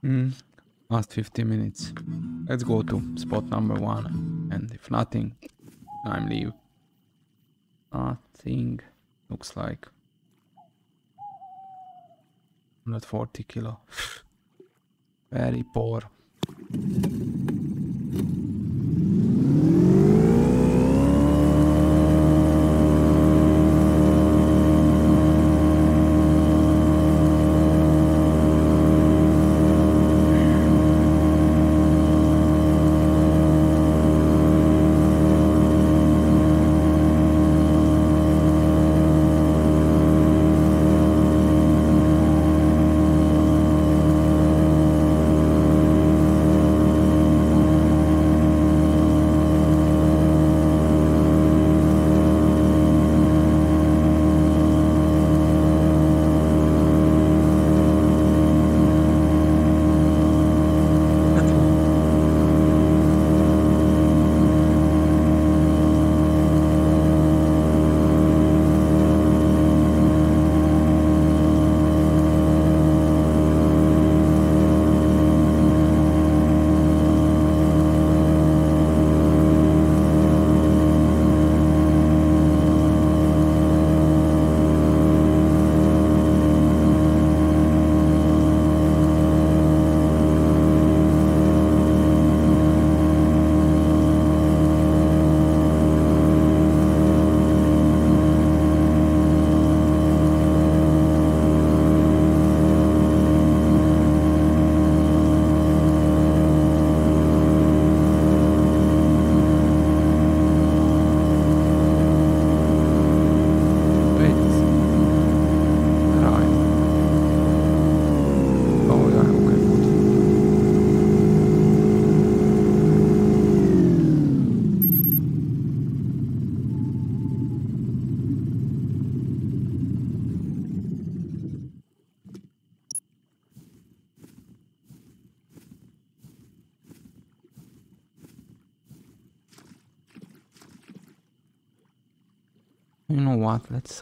Mm, last 50 minutes. Let's go to spot number one. And if nothing, I'm leave. Nothing looks like 140 kilo. Very poor.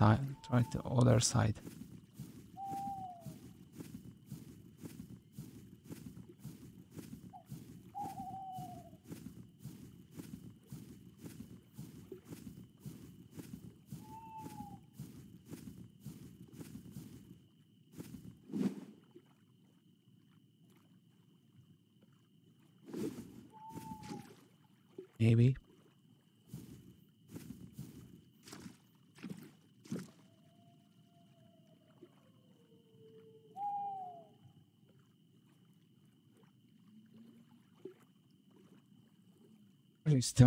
What? Try the other side. Maybe. Where is the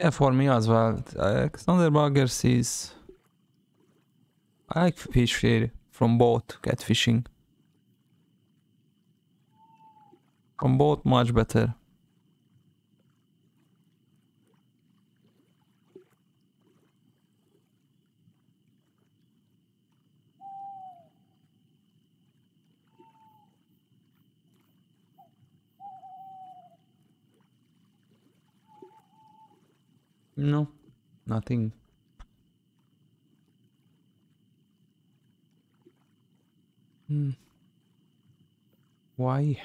yeah. For me as well. Uh, Sander Baggersee is... I like fish here from both catfishing. From both much better. No, nothing. Hmm. Why?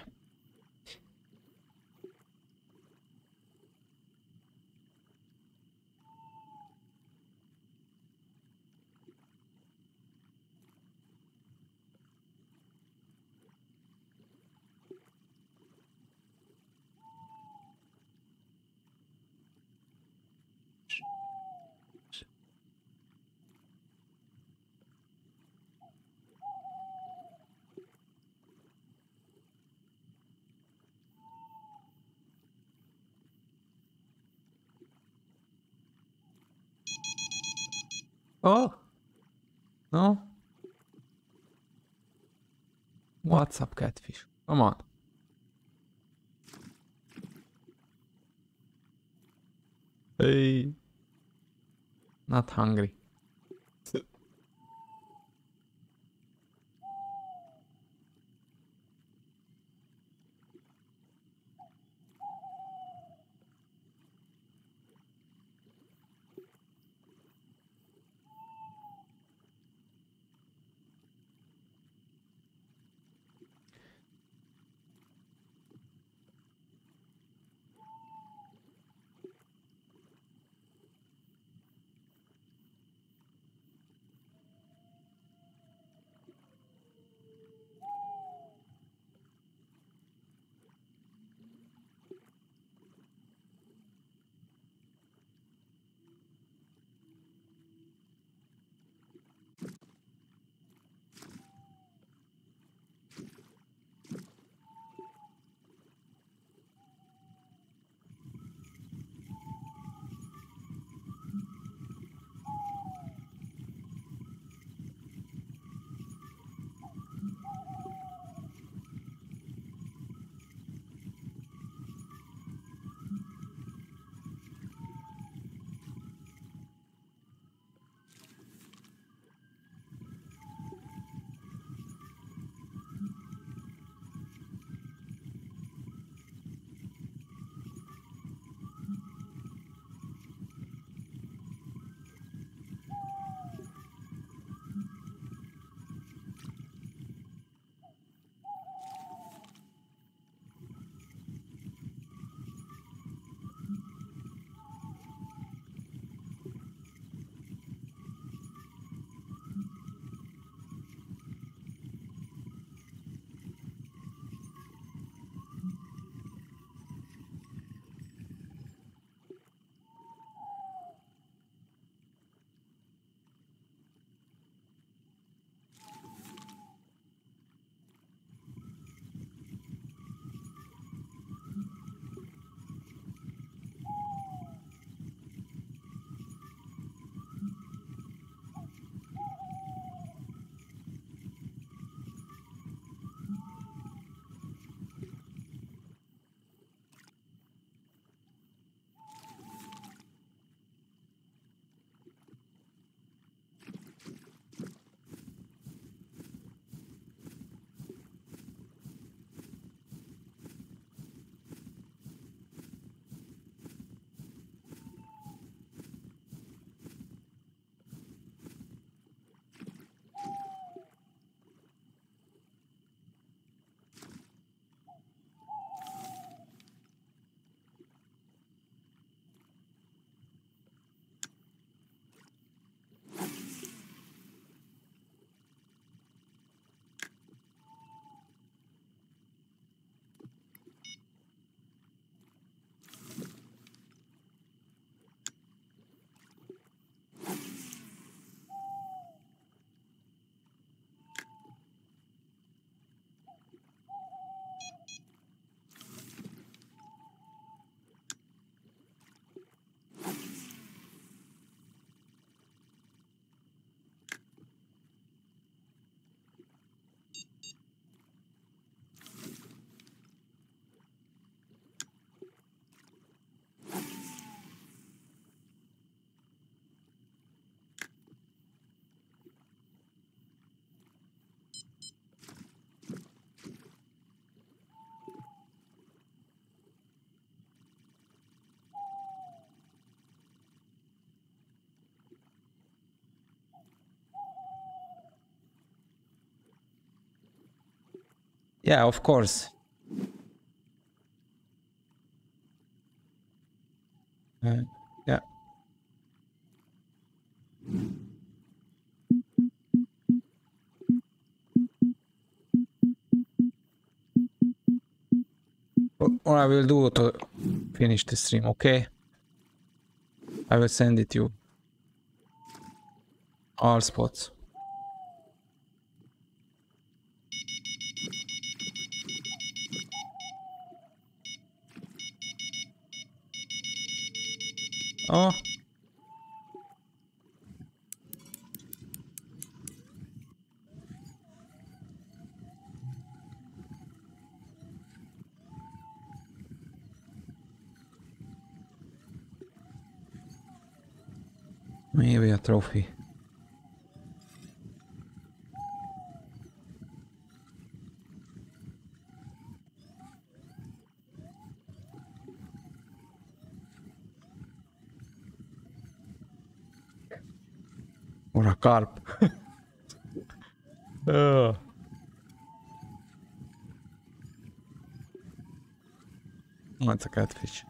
Oh. No. What's up, catfish? Come on. Hey. Not hungry. Yeah, of course. Uh, yeah. What I will do to finish the stream, okay? I will send it you. All spots. Oh. Maybe a trophy. Or a carp. oh. Oh, it's a catfish.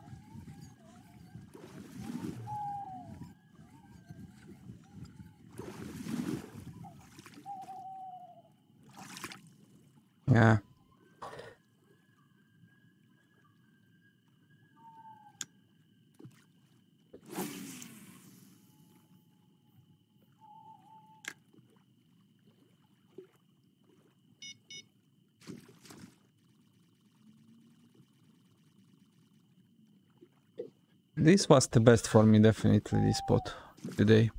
Yeah. This was the best for me, definitely, this spot today.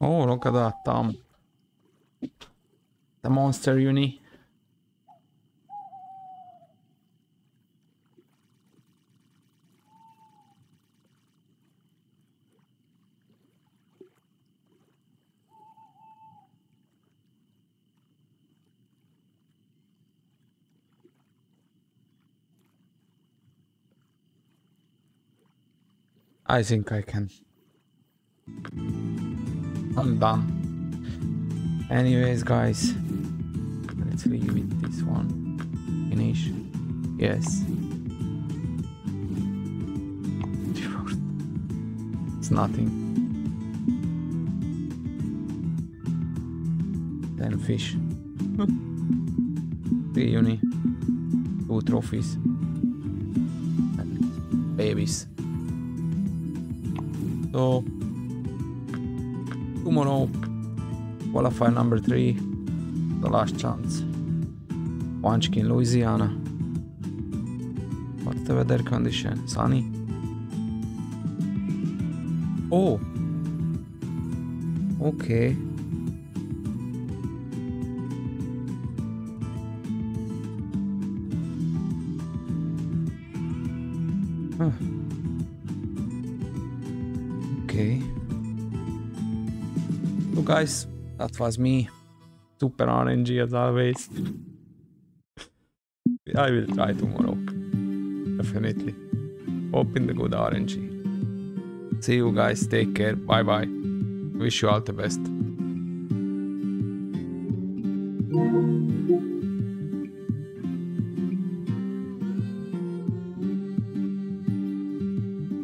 Oh, look at that, Tom. Uni. I think I can. I'm done. Anyways, guys, let's leave it this one. Finish. Yes. It's nothing. Ten fish. Three uni. Two trophies. And babies. So tomorrow qualify number three the last chance Quanchkin Louisiana. What's the weather condition? Sunny? Oh. Okay. Okay. So guys, that was me. Super RNG as always. I will try tomorrow. Definitely. Hoping the good RNG. See you guys. Take care. Bye bye. Wish you all the best.